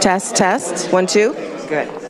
Test, test. One, two. Good.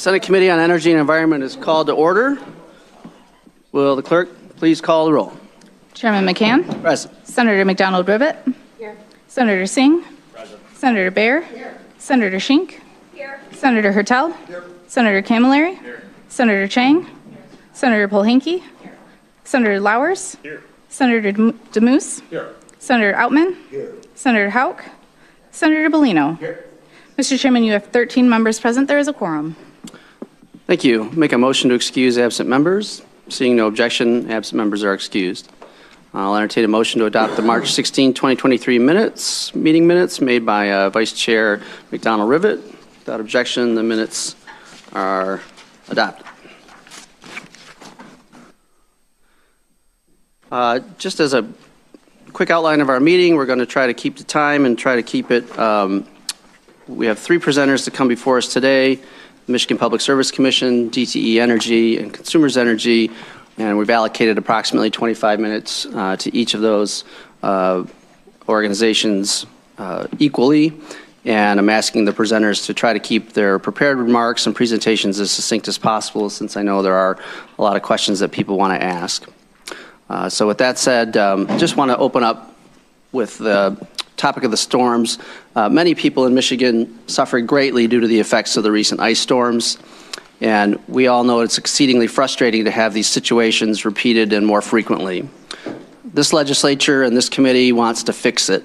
Senate Committee on Energy and Environment is called to order. Will the clerk please call the roll? Chairman McCann. Present. Senator McDonald Rivet. Here. Senator Singh. Present. Senator Bayer. Here. Senator Shink. Here. Senator Hertel. Here. Senator Camilleri. Here. Senator Chang. Here. Senator Polehanki. Here. Senator Lauwers. Here. Senator Damoose. Here. Senator Outman. Here. Senator Hauck. Senator Bellino. Here. Mr. Chairman, you have 13 members present. There is a quorum. Thank you. Make a motion to excuse absent members. Seeing no objection, absent members are excused. I'll entertain a motion to adopt the March 16, 2023 minutes, meeting minutes made by uh, Vice Chair McDonald Rivet. Without objection, the minutes are adopted. Uh, just as a quick outline of our meeting, we're going to try to keep the time and try to keep it. Um, we have three presenters to come before us today. Michigan Public Service Commission, DTE Energy, and Consumers Energy, and we've allocated approximately 25 minutes uh, to each of those uh, organizations uh, equally. And I'm asking the presenters to try to keep their prepared remarks and presentations as succinct as possible, since I know there are a lot of questions that people want to ask. Uh, so, with that said, um, just want to open up with the topic of the storms. Uh, many people in Michigan suffered greatly due to the effects of the recent ice storms. And we all know it's exceedingly frustrating to have these situations repeated and more frequently. This legislature and this committee wants to fix it.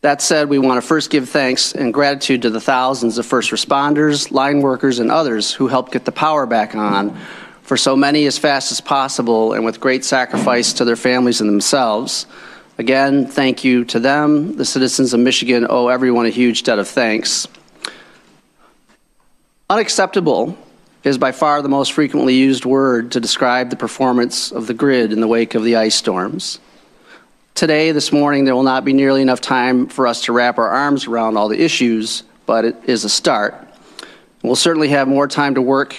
That said, we want to first give thanks and gratitude to the thousands of first responders, line workers, and others who helped get the power back on for so many as fast as possible and with great sacrifice to their families and themselves. Again, thank you to them. The citizens of Michigan owe everyone a huge debt of thanks. Unacceptable is by far the most frequently used word to describe the performance of the grid in the wake of the ice storms. Today, this morning, there will not be nearly enough time for us to wrap our arms around all the issues, but it is a start. We'll certainly have more time to work,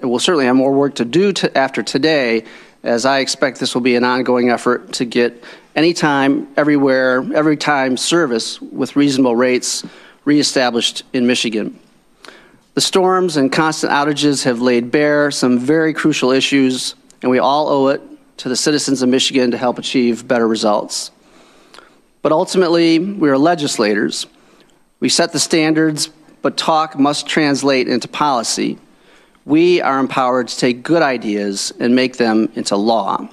we'll certainly have more work to do to, after today, as I expect this will be an ongoing effort to get anytime, everywhere, every time service with reasonable rates reestablished in Michigan. The storms and constant outages have laid bare some very crucial issues, and we all owe it to the citizens of Michigan to help achieve better results. But ultimately, we are legislators. We set the standards, but talk must translate into policy. We are empowered to take good ideas and make them into law.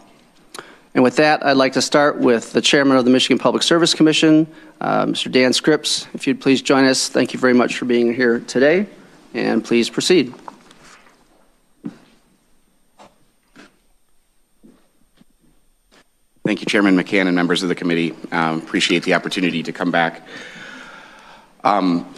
And with that, I'd like to start with the chairman of the Michigan Public Service Commission, uh, Mr. Dan Scripps. If you'd please join us, thank you very much for being here today, and please proceed. Thank you, Chairman McCann and members of the committee. Um, appreciate the opportunity to come back. Um,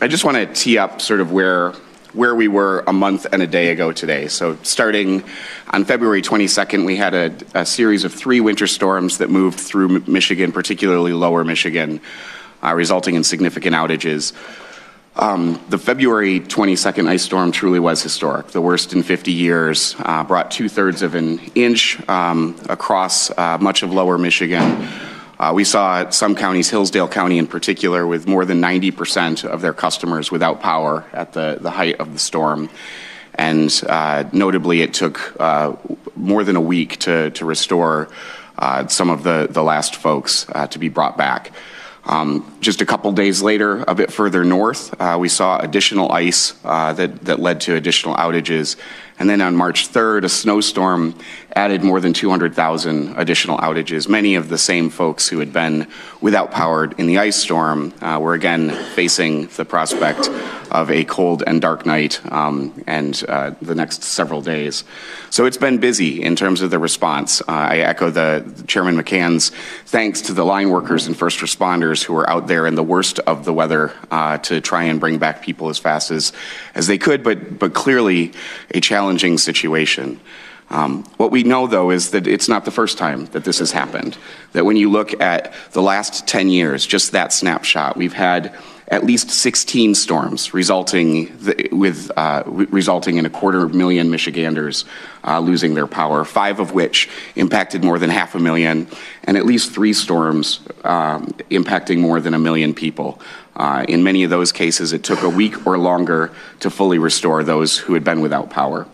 I just want to tee up sort of where where we were a month and a day ago today. So starting on February 22nd, we had a, a series of three winter storms that moved through Michigan, particularly lower Michigan, uh, resulting in significant outages. Um, the February 22nd ice storm truly was historic, the worst in 50 years, uh, brought two thirds of an inch um, across uh, much of lower Michigan. Uh, we saw some counties, Hillsdale County in particular, with more than 90% of their customers without power at the, the height of the storm. And uh, notably, it took uh, more than a week to, to restore uh, some of the, the last folks to be brought back. Um, just a couple days later, a bit further north, uh, we saw additional ice uh, that, that led to additional outages. And then on March 3rd, a snowstorm added more than 200,000 additional outages. Many of the same folks who had been without power in the ice storm uh, were again facing the prospect of a cold and dark night um, and uh, the next several days. So it's been busy in terms of the response. Uh, I echo the, the Chairman McCann's thanks to the line workers and first responders who were out there in the worst of the weather uh, to try and bring back people as fast as, as they could, but, but clearly a challenging situation. Um, what we know, though, is that it's not the first time that this has happened. That when you look at the last 10 years, just that snapshot, we've had at least 16 storms, resulting the, with uh, resulting in a quarter million Michiganders uh, losing their power. Five of which impacted more than half a million, and at least three storms um, impacting more than a million people. Uh, in many of those cases, it took a week or longer to fully restore those who had been without power.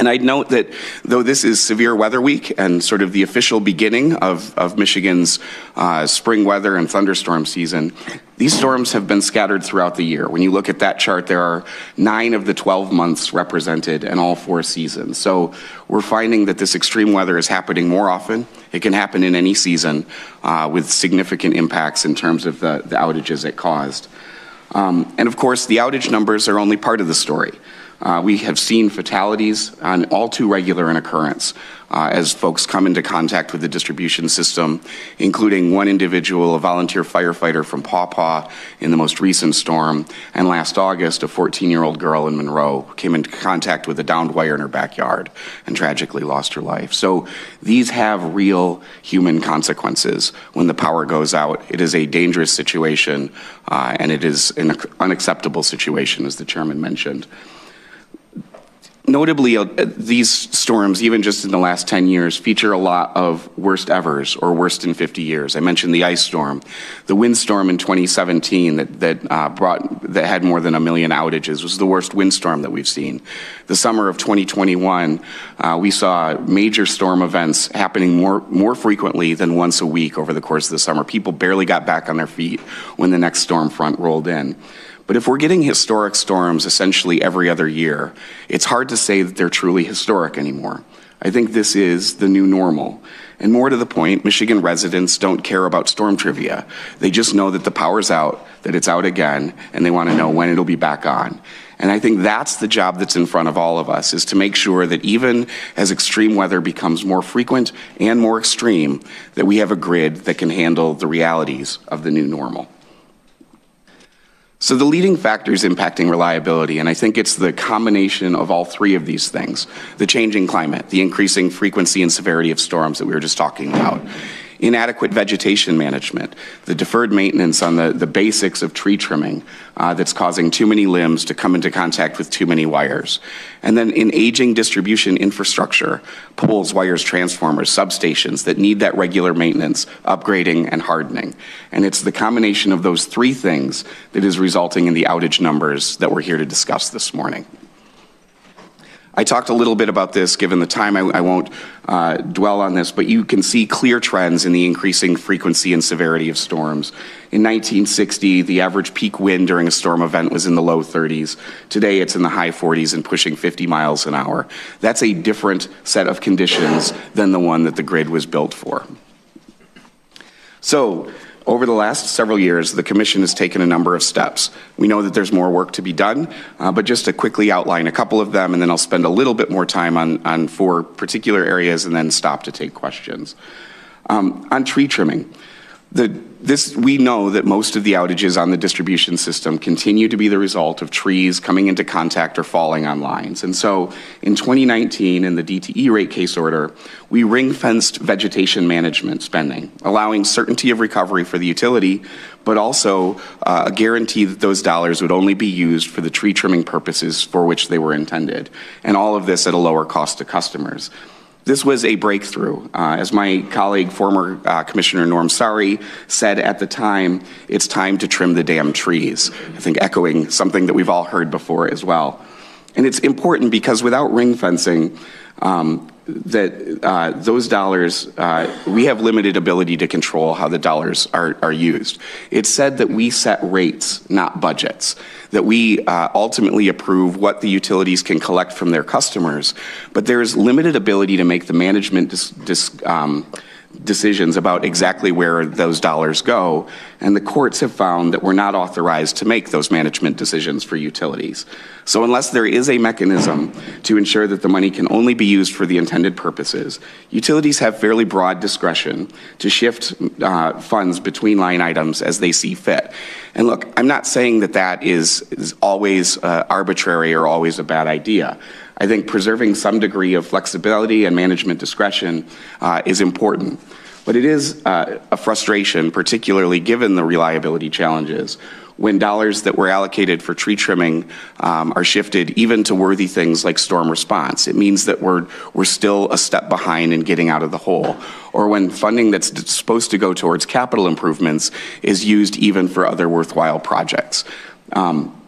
And I'd note that though this is severe weather week and sort of the official beginning of, of Michigan's uh, spring weather and thunderstorm season, these storms have been scattered throughout the year. When you look at that chart, there are nine of the 12 months represented in all four seasons. So we're finding that this extreme weather is happening more often. It can happen in any season uh, with significant impacts in terms of the, the outages it caused. Um, and of course, the outage numbers are only part of the story. Uh, we have seen fatalities on all too regular an occurrence uh, as folks come into contact with the distribution system, including one individual, a volunteer firefighter from Paw Paw in the most recent storm, and last August, a 14-year-old girl in Monroe came into contact with a downed wire in her backyard and tragically lost her life. So these have real human consequences when the power goes out. It is a dangerous situation, uh, and it is an unacceptable situation, as the chairman mentioned. Notably, uh, these storms, even just in the last 10 years, feature a lot of worst evers or worst in 50 years. I mentioned the ice storm, the windstorm in 2017 that, that uh, brought that had more than a million outages was the worst windstorm that we've seen. The summer of 2021, uh, we saw major storm events happening more more frequently than once a week over the course of the summer. People barely got back on their feet when the next storm front rolled in. But if we're getting historic storms essentially every other year, it's hard to say that they're truly historic anymore. I think this is the new normal. And more to the point, Michigan residents don't care about storm trivia. They just know that the power's out, that it's out again, and they want to know when it'll be back on. And I think that's the job that's in front of all of us is to make sure that even as extreme weather becomes more frequent and more extreme, that we have a grid that can handle the realities of the new normal. So the leading factors impacting reliability, and I think it's the combination of all three of these things, the changing climate, the increasing frequency and severity of storms that we were just talking about, inadequate vegetation management, the deferred maintenance on the, the basics of tree trimming uh, that's causing too many limbs to come into contact with too many wires. And then in aging distribution infrastructure, poles, wires, transformers, substations that need that regular maintenance, upgrading, and hardening. And it's the combination of those three things that is resulting in the outage numbers that we're here to discuss this morning. I talked a little bit about this, given the time, I, I won't uh, dwell on this, but you can see clear trends in the increasing frequency and severity of storms. In 1960, the average peak wind during a storm event was in the low 30s. Today, it's in the high 40s and pushing 50 miles an hour. That's a different set of conditions than the one that the grid was built for. So, over the last several years, the Commission has taken a number of steps. We know that there's more work to be done, uh, but just to quickly outline a couple of them, and then I'll spend a little bit more time on, on four particular areas and then stop to take questions. Um, on tree trimming, the, this, we know that most of the outages on the distribution system continue to be the result of trees coming into contact or falling on lines. And so in 2019, in the DTE rate case order, we ring fenced vegetation management spending, allowing certainty of recovery for the utility, but also uh, a guarantee that those dollars would only be used for the tree trimming purposes for which they were intended. And all of this at a lower cost to customers. This was a breakthrough. Uh, as my colleague, former uh, Commissioner Norm Saari, said at the time, it's time to trim the damn trees. I think echoing something that we've all heard before as well. And it's important because without ring fencing, um, that uh, those dollars, uh, we have limited ability to control how the dollars are, are used. It's said that we set rates, not budgets, that we uh, ultimately approve what the utilities can collect from their customers, but there's limited ability to make the management dis, dis, um, decisions about exactly where those dollars go, and the courts have found that we're not authorized to make those management decisions for utilities. So unless there is a mechanism to ensure that the money can only be used for the intended purposes, utilities have fairly broad discretion to shift uh, funds between line items as they see fit. And look, I'm not saying that that is, is always uh, arbitrary or always a bad idea. I think preserving some degree of flexibility and management discretion uh, is important. But it is uh, a frustration, particularly given the reliability challenges, when dollars that were allocated for tree trimming um, are shifted even to worthy things like storm response. It means that we're, we're still a step behind in getting out of the hole. Or when funding that's supposed to go towards capital improvements is used even for other worthwhile projects. Um,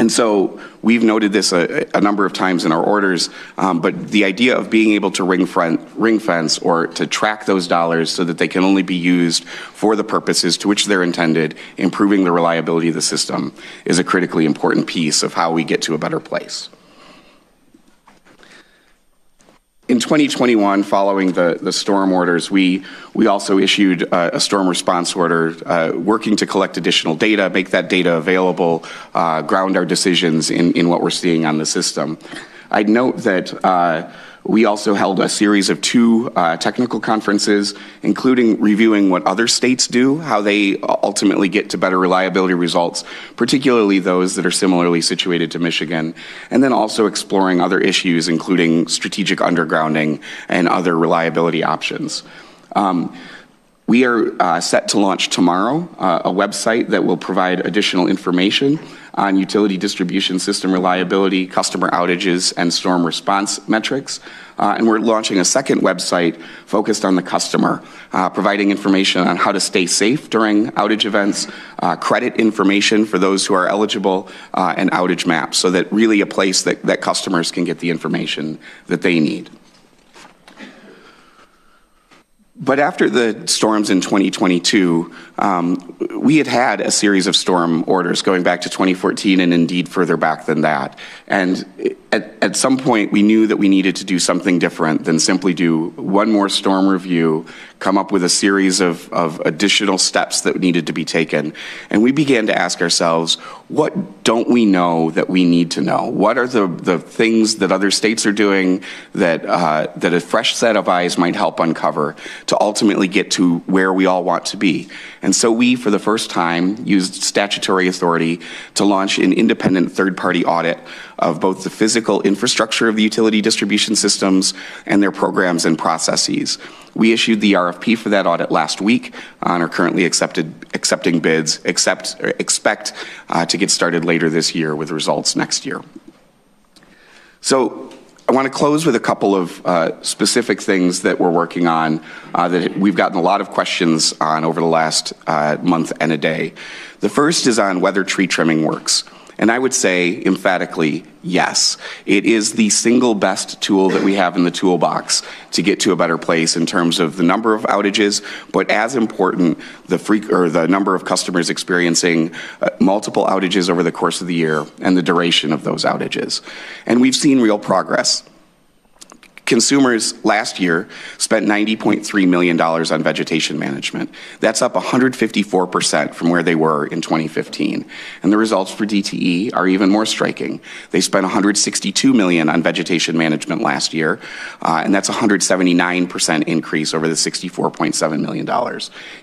and so we've noted this a, a, number of times in our orders, um, but the idea of being able to ring, front, ring fence or to track those dollars so that they can only be used for the purposes to which they're intended, improving the reliability of the system, is a critically important piece of how we get to a better place. In 2021, following the, the storm orders, we, we also issued a, a storm response order uh, working to collect additional data, make that data available, uh, ground our decisions in, in what we're seeing on the system. I'd note that uh, we also held a series of two uh, technical conferences, including reviewing what other states do, how they ultimately get to better reliability results, particularly those that are similarly situated to Michigan, and then also exploring other issues, including strategic undergrounding and other reliability options. Um, we are uh, set to launch tomorrow uh, a website that will provide additional information on utility distribution system reliability, customer outages, and storm response metrics. Uh, and we're launching a second website focused on the customer, uh, providing information on how to stay safe during outage events, uh, credit information for those who are eligible, uh, and outage maps, so that really a place that, that customers can get the information that they need. But after the storms in 2022, um, we had had a series of storm orders going back to 2014 and indeed further back than that. And at, at some point, we knew that we needed to do something different than simply do one more storm review, come up with a series of, of additional steps that needed to be taken. And we began to ask ourselves, what don't we know that we need to know? What are the, the things that other states are doing that, uh, that a fresh set of eyes might help uncover to ultimately get to where we all want to be? And so we, for the first time, used statutory authority to launch an independent third-party audit of both the physical infrastructure of the utility distribution systems and their programs and processes. We issued the RFP for that audit last week and are currently accepted, accepting bids, accept, expect uh, to get started later this year with results next year. So I want to close with a couple of uh, specific things that we're working on uh, that we've gotten a lot of questions on over the last uh, month and a day. The first is on whether tree trimming works. And I would say emphatically, yes. It is the single best tool that we have in the toolbox to get to a better place in terms of the number of outages, but as important, the freak or the number of customers experiencing uh, multiple outages over the course of the year and the duration of those outages. And we've seen real progress. Consumers last year spent $90.3 million on vegetation management. That's up 154% from where they were in 2015. And the results for DTE are even more striking. They spent 162 million on vegetation management last year, uh, and that's a 179% increase over the $64.7 million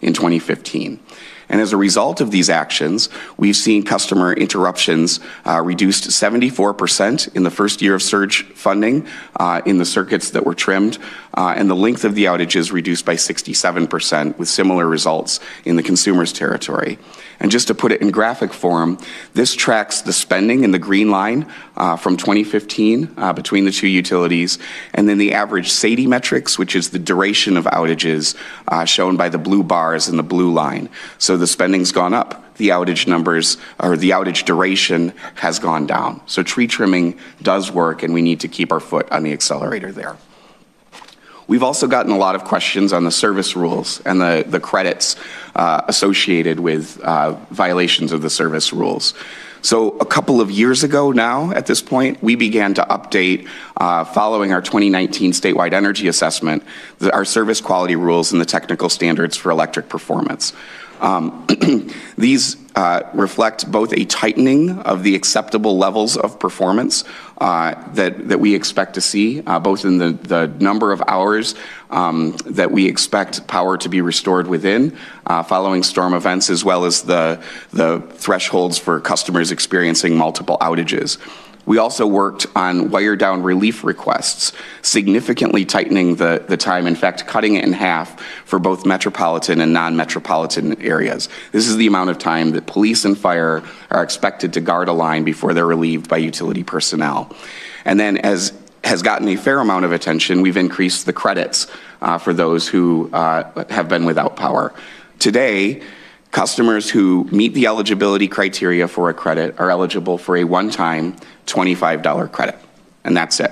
in 2015. And as a result of these actions, we've seen customer interruptions uh, reduced 74% in the first year of surge funding uh, in the circuits that were trimmed, uh, and the length of the outages reduced by 67% with similar results in the consumer's territory. And just to put it in graphic form, this tracks the spending in the green line uh, from 2015 uh, between the two utilities, and then the average SAIDI metrics, which is the duration of outages uh, shown by the blue bars in the blue line. So the spending's gone up. The outage numbers or the outage duration has gone down. So tree trimming does work, and we need to keep our foot on the accelerator there. We've also gotten a lot of questions on the service rules and the, the credits uh, associated with uh, violations of the service rules. So a couple of years ago now, at this point, we began to update, uh, following our 2019 statewide energy assessment, the, our service quality rules and the technical standards for electric performance. Um, these uh, reflect both a tightening of the acceptable levels of performance uh, that, that we expect to see, uh, both in the, the number of hours um, that we expect power to be restored within uh, following storm events, as well as the, the thresholds for customers experiencing multiple outages. We also worked on wire down relief requests, significantly tightening the, the time, in fact, cutting it in half for both metropolitan and non metropolitan areas. This is the amount of time that police and fire are expected to guard a line before they're relieved by utility personnel. And then, as has gotten a fair amount of attention, we've increased the credits uh, for those who uh, have been without power. Today, Customers who meet the eligibility criteria for a credit are eligible for a one-time $25 credit, and that's it.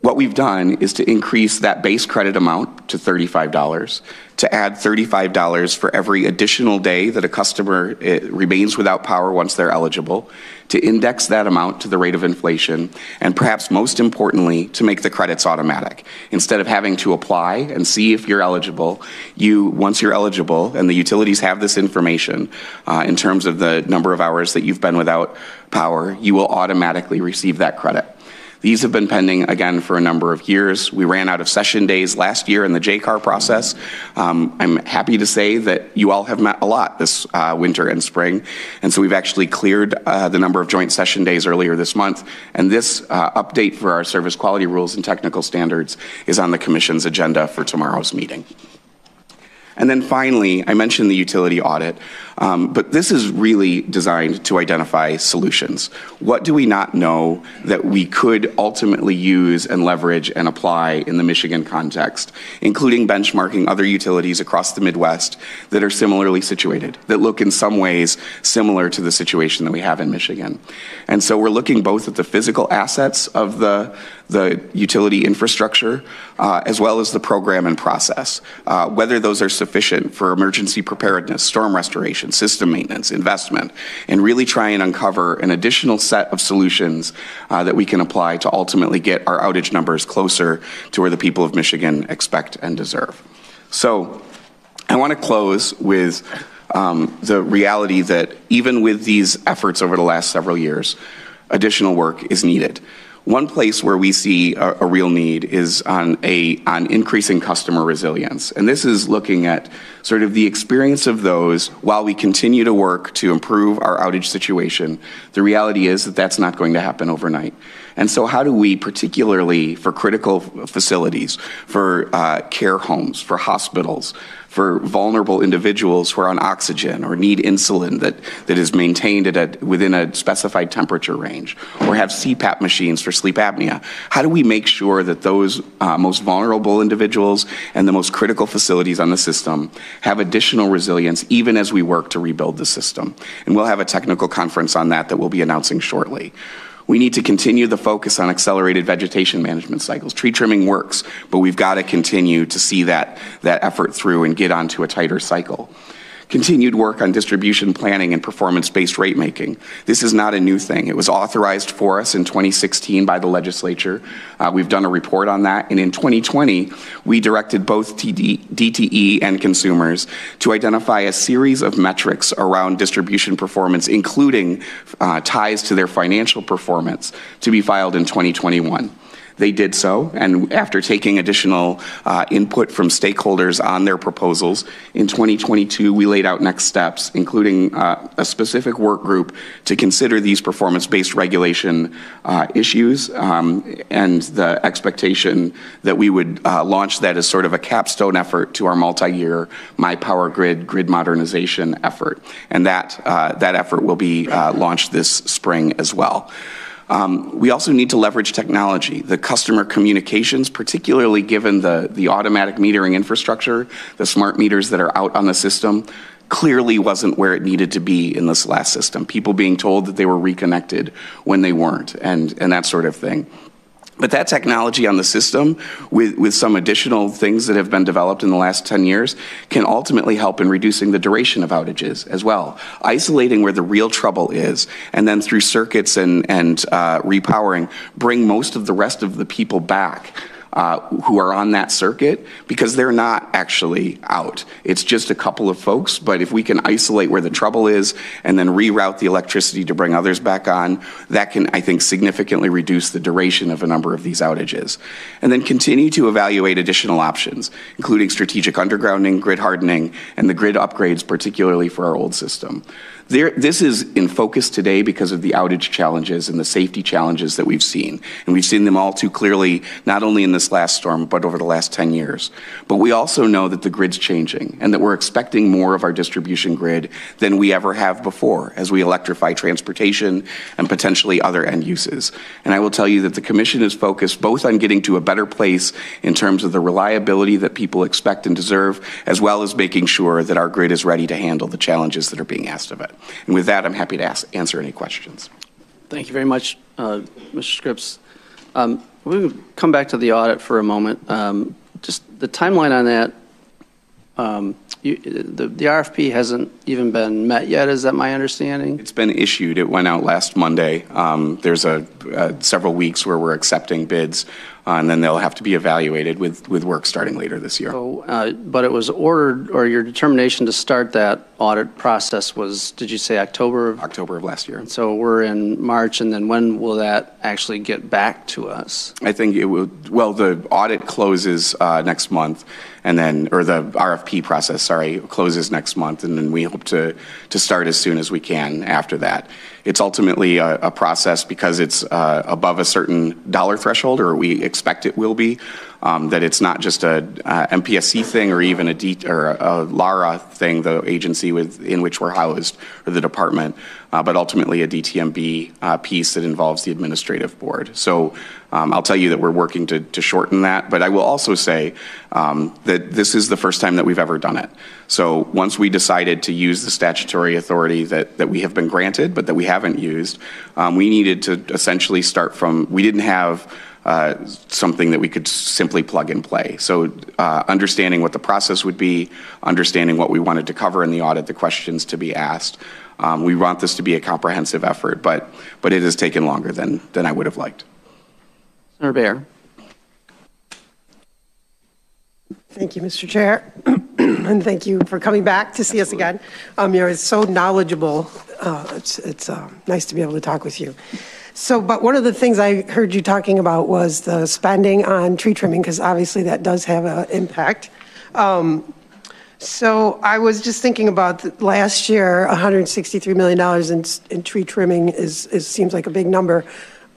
What we've done is to increase that base credit amount to $35, to add $35 for every additional day that a customer eh, remains without power once they're eligible, to index that amount to the rate of inflation, and perhaps most importantly, to make the credits automatic. Instead of having to apply and see if you're eligible, you, once you're eligible, and the utilities have this information uh, in terms of the number of hours that you've been without power, you will automatically receive that credit. These have been pending again for a number of years. We ran out of session days last year in the JCAR process. Um, I'm happy to say that you all have met a lot this uh, winter and spring. And so we've actually cleared uh, the number of joint session days earlier this month. And this uh, update for our service quality rules and technical standards is on the Commission's agenda for tomorrow's meeting. And then finally, I mentioned the utility audit, um, but this is really designed to identify solutions. What do we not know that we could ultimately use and leverage and apply in the Michigan context, including benchmarking other utilities across the Midwest that are similarly situated, that look in some ways similar to the situation that we have in Michigan. And so we're looking both at the physical assets of the, the utility infrastructure, uh, as well as the program and process, uh, whether those are sufficient for emergency preparedness, storm restoration, system maintenance, investment, and really try and uncover an additional set of solutions uh, that we can apply to ultimately get our outage numbers closer to where the people of Michigan expect and deserve. So I want to close with um, the reality that even with these efforts over the last several years, additional work is needed. One place where we see a, a, real need is on a on increasing customer resilience, and this is looking at sort of the experience of those while we continue to work to improve our outage situation. The reality is that that's not going to happen overnight. And so, how do we, particularly for critical facilities, for uh, care homes, for hospitals, for vulnerable individuals who are on oxygen or need insulin that, that is maintained at a, within a specified temperature range, or have CPAP machines for sleep apnea. How do we make sure that those uh, most vulnerable individuals and the most critical facilities on the system have additional resilience even as we work to rebuild the system? And we'll have a technical conference on that that we'll be announcing shortly. We need to continue the focus on accelerated vegetation management cycles. Tree trimming works, but we've got to continue to see that, that effort through and get onto a tighter cycle continued work on distribution planning and performance-based rate making. This is not a new thing. It was authorized for us in 2016 by the legislature. Uh, we've done a report on that. And in 2020, we directed both TD, DTE and consumers to identify a series of metrics around distribution performance, including uh, ties to their financial performance, to be filed in 2021. They did so, and after taking additional uh, input from stakeholders on their proposals, in 2022 we laid out next steps, including uh, a specific work group to consider these performance-based regulation uh, issues um, and the expectation that we would uh, launch that as sort of a capstone effort to our multi-year My Power Grid grid modernization effort. And that, uh, that effort will be uh, launched this spring as well. Um, we also need to leverage technology, the customer communications, particularly given the, the automatic metering infrastructure, the smart meters that are out on the system, clearly wasn't where it needed to be in this last system. People being told that they were reconnected when they weren't, and, and that sort of thing. But that technology on the system, with, with some additional things that have been developed in the last 10 years, can ultimately help in reducing the duration of outages as well. Isolating where the real trouble is, and then through circuits and, and uh, repowering, bring most of the rest of the people back uh, who are on that circuit because they're not actually out. It's just a couple of folks, but if we can isolate where the trouble is and then reroute the electricity to bring others back on, that can, I think, significantly reduce the duration of a number of these outages. And then continue to evaluate additional options, including strategic undergrounding, grid hardening, and the grid upgrades, particularly for our old system. There, this is in focus today because of the outage challenges and the safety challenges that we've seen. And we've seen them all too clearly, not only in this last storm, but over the last 10 years. But we also know that the grid's changing and that we're expecting more of our distribution grid than we ever have before as we electrify transportation and potentially other end uses. And I will tell you that the Commission is focused both on getting to a better place in terms of the reliability that people expect and deserve, as well as making sure that our grid is ready to handle the challenges that are being asked of it. And with that, I'm happy to ask, answer any questions. Thank you very much, uh, Mr. Scripps. Um, we'll come back to the audit for a moment. Um, just the timeline on that, um, you, the, the RFP hasn't even been met yet, is that my understanding? It's been issued. It went out last Monday. Um, there's a, uh, several weeks where we're accepting bids and then they'll have to be evaluated with, with work starting later this year. So, uh, but it was ordered, or your determination to start that audit process was, did you say October? of- October of last year. So we're in March, and then when will that actually get back to us? I think it will, well, the audit closes uh, next month, and then, or the RFP process, sorry, closes next month, and then we hope to, to start as soon as we can after that. It's ultimately a, a process because it's uh, above a certain dollar threshold, or we expect it will be, um, that it's not just a uh, MPSC thing or even a, D, or a, LARA thing, the agency with, in which we're housed, or the department, uh, but ultimately a DTMB uh, piece that involves the administrative board. So um, I'll tell you that we're working to, to shorten that, but I will also say um, that this is the first time that we've ever done it. So once we decided to use the statutory authority that, that we have been granted, but that we haven't used, um, we needed to essentially start from, we didn't have something that we could simply plug and play. So uh, understanding what the process would be, understanding what we wanted to cover in the audit, the questions to be asked. Um, we want this to be a comprehensive effort, but, but it has taken longer than, than I would have liked. Senator Bayer. Thank you, Mr. Chair, and thank you for coming back to see us again. Um, You're so knowledgeable. Uh, It's it's uh, nice to be able to talk with you. So, but one of the things I heard you talking about was the spending on tree trimming, because obviously that does have an impact. Um, So I was just thinking about last year, $163 million in in tree trimming is, is- seems like a big number.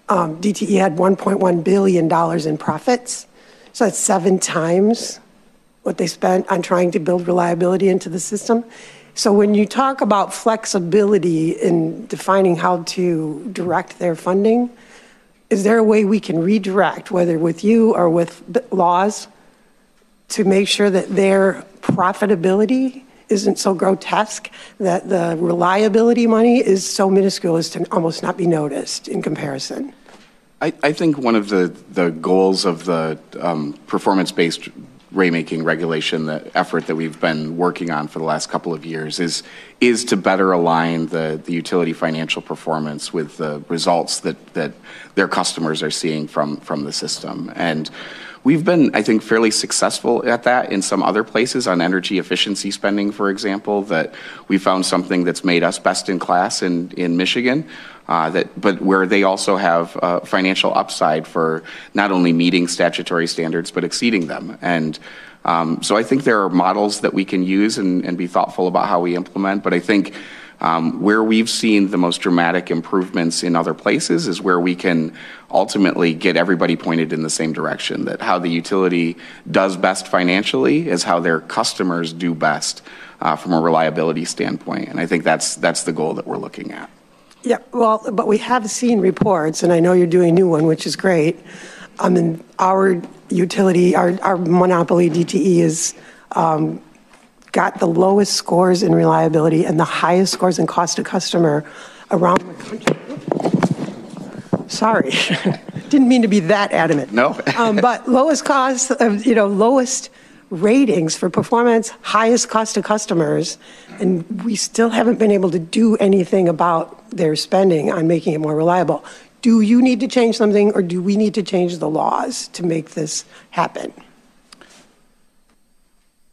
Um, DTE had $1.1 billion in profits, so that's seven times what they spent on trying to build reliability into the system. So when you talk about flexibility in defining how to direct their funding, is there a way we can redirect, whether with you or with laws, to make sure that their profitability isn't so grotesque, that the reliability money is so minuscule as to almost not be noticed in comparison? I, I think one of the, the goals of the um, performance-based ratemaking regulation, the effort that we've been working on for the last couple of years is, is to better align the, the utility financial performance with the results that, that their customers are seeing from, from the system. And we've been, I think, fairly successful at that in some other places on energy efficiency spending, for example, that we found something that's made us best in class in, in Michigan. Uh, that, but where they also have uh, financial upside for not only meeting statutory standards but exceeding them. And um, so I think there are models that we can use and, and be thoughtful about how we implement. But I think um, where we've seen the most dramatic improvements in other places is where we can ultimately get everybody pointed in the same direction. That how the utility does best financially is how their customers do best uh, from a reliability standpoint. And I think that's that's the goal that we're looking at. Yeah, well, but we have seen reports, and I know you're doing a new one, which is great. I mean, our utility, our, our monopoly DTE is um, got the lowest scores in reliability and the highest scores in cost to customer around the country. Sorry, didn't mean to be that adamant. No. Um, But lowest cost, of you know, lowest ratings for performance, highest cost to customers, and we still haven't been able to do anything about their spending on making it more reliable. Do you need to change something, or do we need to change the laws to make this happen?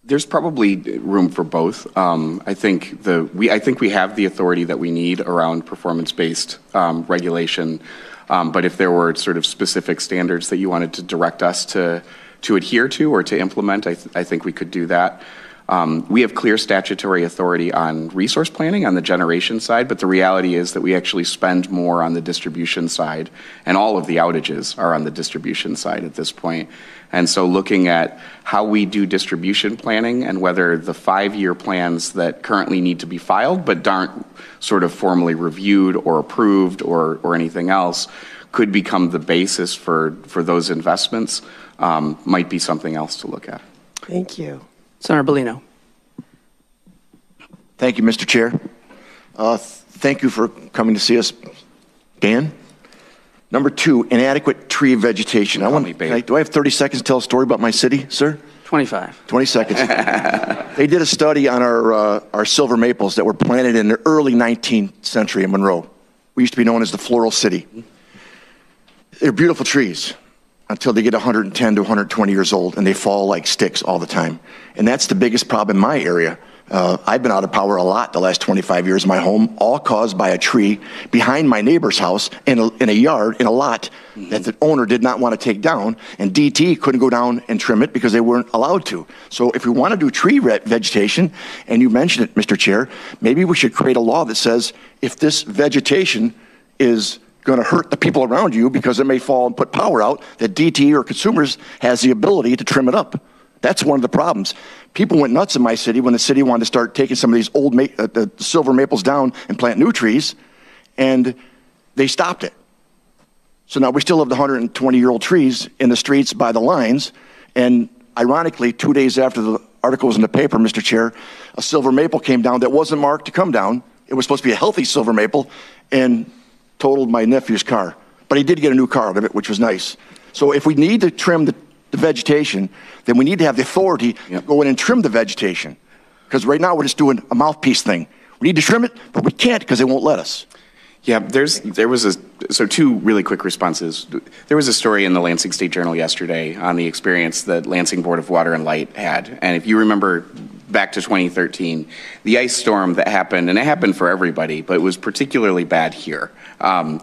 There's probably room for both. Um, I think the we I think we have the authority that we need around performance-based um, regulation. Um, but if there were sort of specific standards that you wanted to direct us to to adhere to or to implement, I, th- I think we could do that. Um, we have clear statutory authority on resource planning on the generation side, but the reality is that we actually spend more on the distribution side, and all of the outages are on the distribution side at this point. And so, looking at how we do distribution planning and whether the five year plans that currently need to be filed but aren't sort of formally reviewed or approved or, or anything else could become the basis for, for those investments um, might be something else to look at. Thank you. Senator Bellino. Thank you, Mr. Chair. Uh, Thank you for coming to see us. Dan? Number two, inadequate tree vegetation. I want. me babe. I- Do I have 30 seconds to tell a story about my city, sir? 25. 20 seconds. They did a study on our, uh, our silver maples that were planted in the early 19th century in Monroe. We used to be known as the Floral City. They're beautiful trees until they get 110 to 120 years old and they fall like sticks all the time. And that's the biggest problem in my area. Uh, I've been out of power a lot the last 25 years in my home, all caused by a tree behind my neighbor's house in a, in a yard, in a lot that the owner did not want to take down. And DT couldn't go down and trim it because they weren't allowed to. So if we want to do tree re- vegetation, and you mentioned it, Mr. Chair, maybe we should create a law that says if this vegetation is going to hurt the people around you because it may fall and put power out, that DTE or consumers has the ability to trim it up. That's one of the problems. People went nuts in my city when the city wanted to start taking some of these old ma- uh, the silver maples down and plant new trees, and they stopped it. So now we still have the 120 year old trees in the streets by the lines. And ironically, two days after the article was in the paper, Mr. Chair, a silver maple came down that wasn't marked to come down. It was supposed to be a healthy silver maple and totaled my nephew's car. But he did get a new car out of it, which was nice. So if we need to trim the, the vegetation, then we need to have the authority to go in and trim the vegetation. Because right now we're just doing a mouthpiece thing. We need to trim it, but we can't because they won't let us. Yeah, there's there was a so two really quick responses. There was a story in the Lansing State Journal yesterday on the experience that Lansing Board of Water and Light had, and if you remember back to 2013, the ice storm that happened, and it happened for everybody, but it was particularly bad here. Um,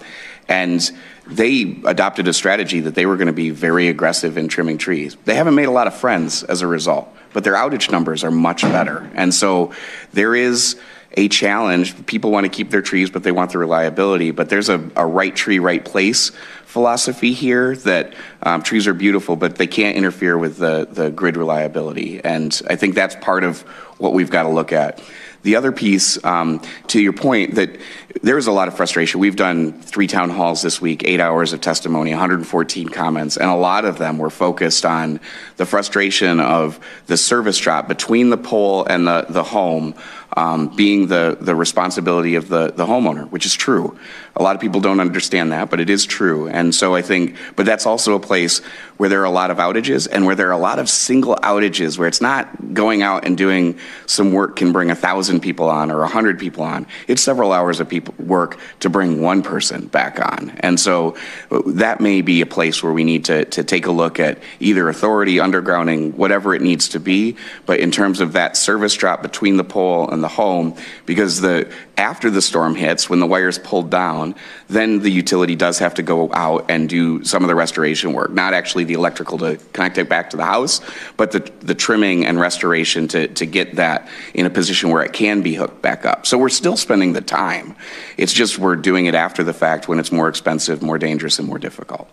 and they adopted a strategy that they were going to be very aggressive in trimming trees. They haven't made a lot of friends as a result, but their outage numbers are much better. And so there is a challenge. People want to keep their trees, but they want the reliability. But there's a, a right tree, right place philosophy here that um, trees are beautiful, but they can't interfere with the, the grid reliability. And I think that's part of what we've got to look at. The other piece, um, to your point, that there is a lot of frustration. We've done three town halls this week, eight hours of testimony, 114 comments, and a lot of them were focused on the frustration of the service drop between the pole and the, the home um, being the, the responsibility of the, the homeowner, which is true. A lot of people don't understand that, but it is true. And so I think, but that's also a place where there are a lot of outages and where there are a lot of single outages where it's not going out and doing some work can bring a thousand people on or a hundred people on. It's several hours of people work to bring one person back on. And so uh, that may be a place where we need to, to take a look at either authority, undergrounding, whatever it needs to be. But in terms of that service drop between the pole and the home, because the after the storm hits, when the wire's pulled down, then the utility does have to go out and do some of the restoration work, not actually the electrical to connect it back to the house, but the, the trimming and restoration to, to get that in a position where it can be hooked back up. So we're still spending the time. It's just we're doing it after the fact when it's more expensive, more dangerous, and more difficult.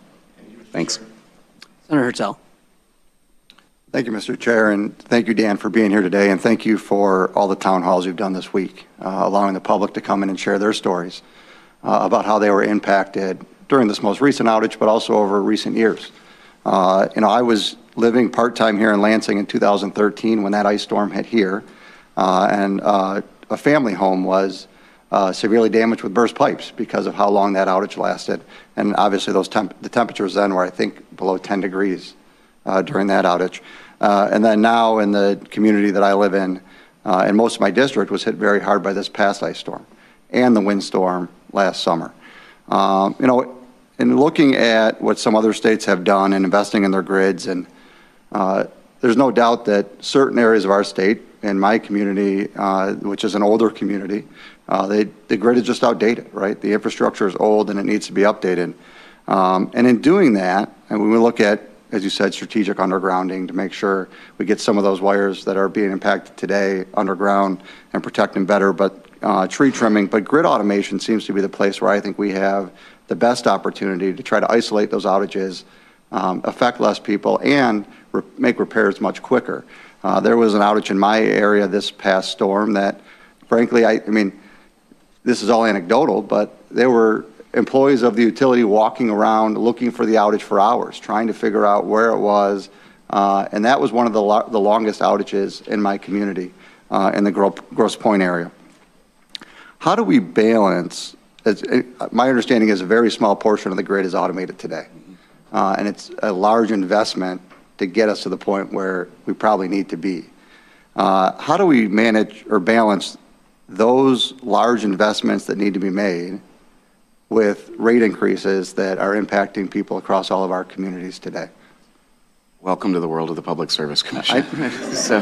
Thanks. Senator Hertel. Thank you, Mr. Chair, and thank you, Dan, for being here today, and thank you for all the town halls you've done this week, uh, allowing the public to come in and share their stories uh, about how they were impacted during this most recent outage, but also over recent years. Uh, You know, I was living part-time here in Lansing in 2013 when that ice storm hit here, uh, and uh, a family home was uh, severely damaged with burst pipes because of how long that outage lasted. And obviously, those temp- the temperatures then were, I think, below 10 degrees uh, during that outage. Uh, And then now in the community that I live in, and most of my district was hit very hard by this past ice storm and the windstorm last summer. Um, You know, in looking at what some other states have done and investing in their grids, and uh, there's no doubt that certain areas of our state and my community, uh, which is an older community, uh, they, the grid is just outdated, right? The infrastructure is old and it needs to be updated. Um, and in doing that, and when we look at, as you said, strategic undergrounding to make sure we get some of those wires that are being impacted today underground and protect them better, but uh, tree trimming, but grid automation seems to be the place where I think we have the best opportunity to try to isolate those outages, um, affect less people, and make repairs much quicker. Uh, There was an outage in my area this past storm that, frankly, I, I mean, this is all anecdotal, but there were employees of the utility walking around looking for the outage for hours, trying to figure out where it was. Uh, and that was one of the, lo- the longest outages in my community, uh, in the Gro- Grosse Pointe area. How do we balance, as, my understanding is a very small portion of the grid is automated today. Uh, and it's a large investment to get us to the point where we probably need to be. Uh, How do we manage or balance those large investments that need to be made with rate increases that are impacting people across all of our communities today? Welcome to the world of the Public Service Commission. so,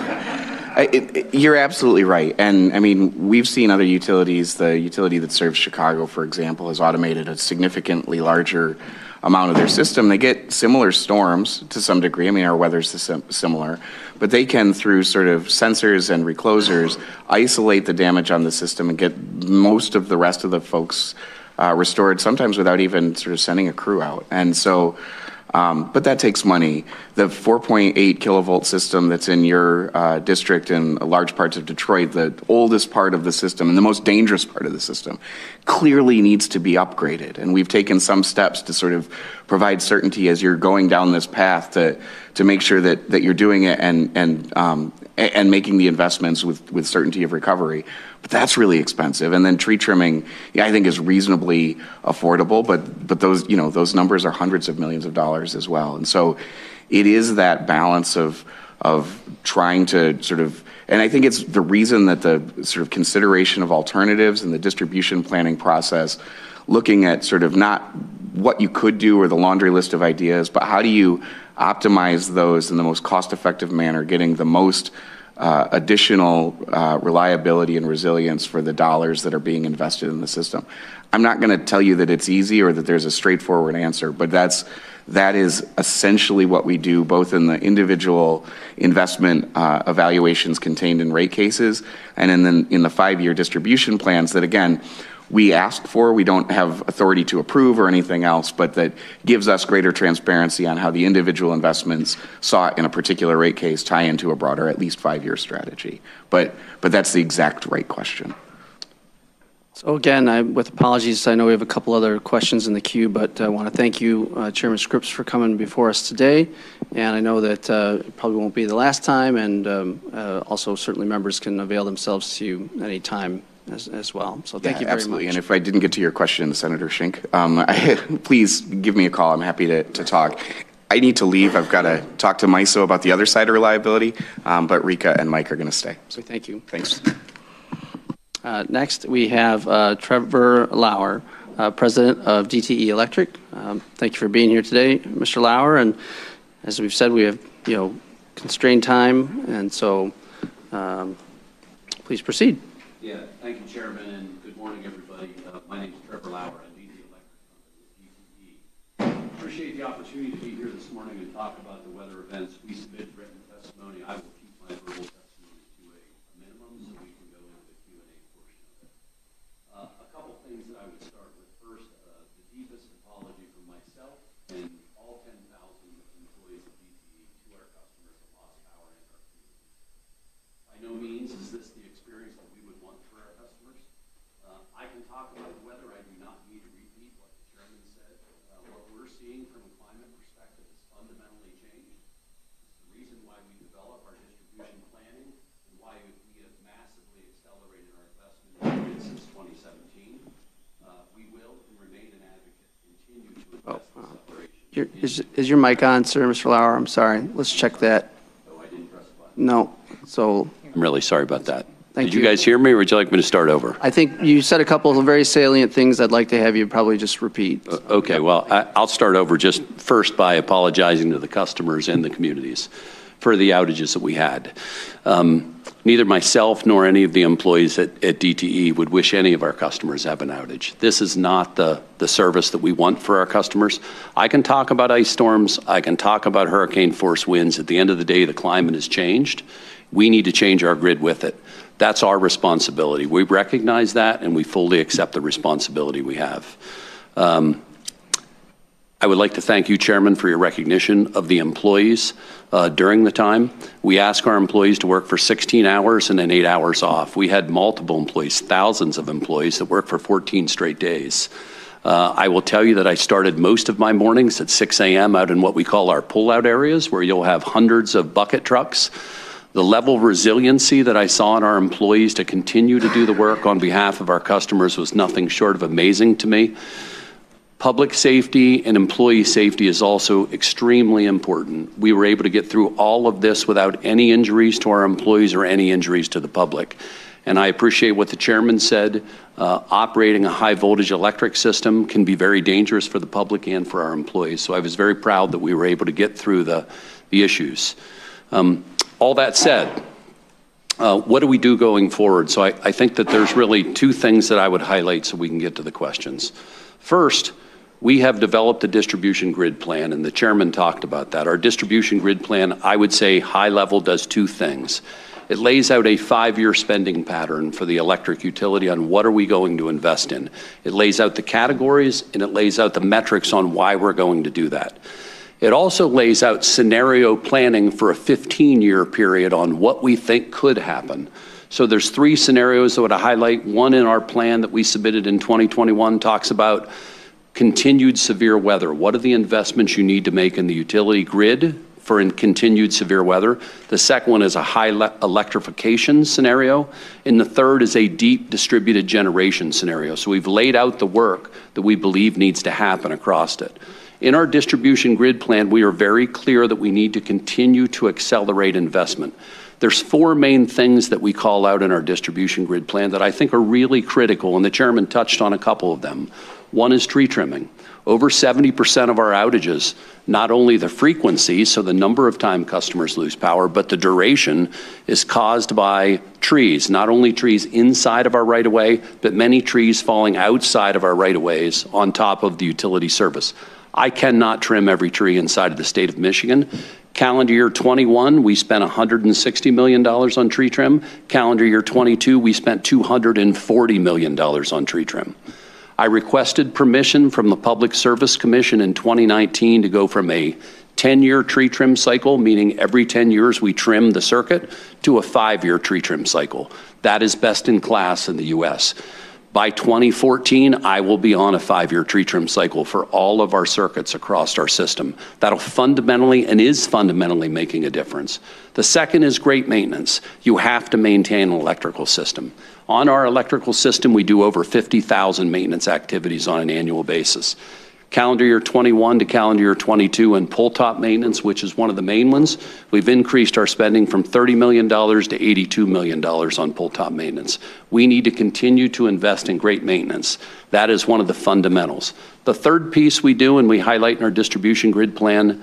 It, you're absolutely right. And I mean, we've seen other utilities. The utility that serves Chicago, for example, has automated a significantly larger amount of their system. They get similar storms to some degree. I mean, our weather's the sim- similar, but they can, through sort of sensors and reclosers, isolate the damage on the system and get most of the rest of the folks uh, restored, sometimes without even sort of sending a crew out. And so, um, but that takes money. The 4.8 kilovolt system that's in your uh, district and large parts of Detroit, the oldest part of the system and the most dangerous part of the system, clearly needs to be upgraded. And we've taken some steps to sort of provide certainty as you're going down this path to to make sure that that you're doing it and and um, and making the investments with, with certainty of recovery. But that's really expensive. And then tree trimming, yeah, I think is reasonably affordable, but, but those, you know, those numbers are hundreds of millions of dollars as well. And so it is that balance of, of trying to sort of, and I think it's the reason that the sort of consideration of alternatives and the distribution planning process, looking at sort of not what you could do or the laundry list of ideas, but how do you optimize those in the most cost-effective manner, getting the most uh, additional uh, reliability and resilience for the dollars that are being invested in the system. I'm not going to tell you that it's easy or that there's a straightforward answer, but that's that is essentially what we do, both in the individual investment uh, evaluations contained in rate cases and in the, in the five-year distribution plans that, again, we ask for. We don't have authority to approve or anything else, but that gives us greater transparency on how the individual investments sought in a particular rate case tie into a broader, at least five-year strategy. But, but that's the exact right question. So again, I, with apologies, I know we have a couple other questions in the queue, but I want to thank you, uh, Chairman Scripps, for coming before us today. And I know that uh, it probably won't be the last time, and um, uh, also certainly members can avail themselves to you any time as, as well. So thank Yeah, you very absolutely. much. And if I didn't get to your question, Senator Shink, um, I, please give me a call. I'm happy to, to talk. I need to leave. I've got to talk to MISO about the other side of reliability, um, but Rika and Mike are going to stay. So thank you. Thanks. Uh, Next, we have uh, Trevor Lauer, uh, President of DTE Electric. Um, Thank you for being here today, Mr. Lauer, and as we've said, we have, you know, constrained time, and so um, please proceed. Yeah, thank you, Chairman, and good morning, everybody. Uh, My name is Trevor Lauer. I lead the electric company with DTE. Appreciate the opportunity to be here this morning and talk about the weather events. We submit written testimony. I will keep my verbal testimony to a a minimum so we can go into the Q and A portion of it. Uh, A couple things that I would start with. First, uh, the deepest apology from myself and all 10,000 employees of DTE to our customers that lost power in our community. By no means is this the experience that we would want for our customers. Uh, I can talk about the weather, I do not need to repeat what the chairman said. Uh, What we're seeing from a climate perspective is fundamentally changed. It's the reason why we develop our distribution planning and why we have massively accelerated our investment in the grid since 2017. Uh, We will and remain an advocate, continue to invest in separation. Your- Is is your mic on, sir, Mr. Lauer? I'm sorry. Let's check that. Oh, I didn't press the button. No. So I'm really sorry about that. Thank Did you you. guys hear me, or would you like me to start over? I think you said a couple of very salient things I'd like to have you probably just repeat. Okay, well, I- I'll start over just first by apologizing to the customers and the communities for the outages that we had. Um, Neither myself nor any of the employees at at DTE would wish any of our customers have an outage. This is not the the service that we want for our customers. I can talk about ice storms, I can talk about hurricane force winds. At the end of the day, the climate has changed. We need to change our grid with it. That's our responsibility. We recognize that, and we fully accept the responsibility we have. Um, I would like to thank you, Chairman, for your recognition of the employees uh, during the time. We ask our employees to work for 16 hours and then eight hours off. We had multiple employees, thousands of employees that worked for 14 straight days. Uh, I will tell you that I started most of my mornings at 6 a.m. out in what we call our pullout areas, where you'll have hundreds of bucket trucks. The level of resiliency that I saw in our employees to continue to do the work on behalf of our customers was nothing short of amazing to me. Public safety and employee safety is also extremely important. We were able to get through all of this without any injuries to our employees or any injuries to the public. And I appreciate what the chairman said. Uh, operating a high voltage electric system can be very dangerous for the public and for our employees. So I was very proud that we were able to get through the, the issues. Um, all that said, uh, what do we do going forward? So I, I think that there's really two things that I would highlight so we can get to the questions. First, we have developed a distribution grid plan, and the chairman talked about that. Our distribution grid plan, I would say, high level, does two things. It lays out a five-year spending pattern for the electric utility on what are we going to invest in. It lays out the categories, and it lays out the metrics on why we're going to do that. It also lays out scenario planning for a 15-year period on what we think could happen. So there's three scenarios I would highlight. One in our plan that we submitted in 2021 talks about continued severe weather. What are the investments you need to make in the utility grid for in continued severe weather. The second one is a high le- electrification scenario. And the third is a deep distributed generation scenario. So we've laid out the work that we believe needs to happen across it. In our distribution grid plan, we are very clear that we need to continue to accelerate investment. There's four main things that we call out in our distribution grid plan that I think are really critical, and the chairman touched on a couple of them. One is tree trimming. Over 70% of our outages, not only the frequency, so the number of time customers lose power, but the duration is caused by trees, not only trees inside of our right of way, but many trees falling outside of our right of ways on top of the utility service. I cannot trim every tree inside of the state of Michigan. Calendar year 21, we spent $160 million on tree trim. Calendar year 22, we spent $240 million on tree trim. I requested permission from the Public Service Commission in 2019 to go from a 10 year tree trim cycle, meaning every 10 years we trim the circuit, to a five year tree trim cycle. That is best in class in the U.S. By 2014, I will be on a five year tree trim cycle for all of our circuits across our system. That'll fundamentally and is fundamentally making a difference. The second is great maintenance. You have to maintain an electrical system. On our electrical system, we do over 50,000 maintenance activities on an annual basis calendar year 21 to calendar year 22 in pole top maintenance, which is one of the main ones, we've increased our spending from $30 million to $82 million on pole top maintenance. We need to continue to invest in great maintenance. That is one of the fundamentals. The third piece we do, and we highlight in our distribution grid plan,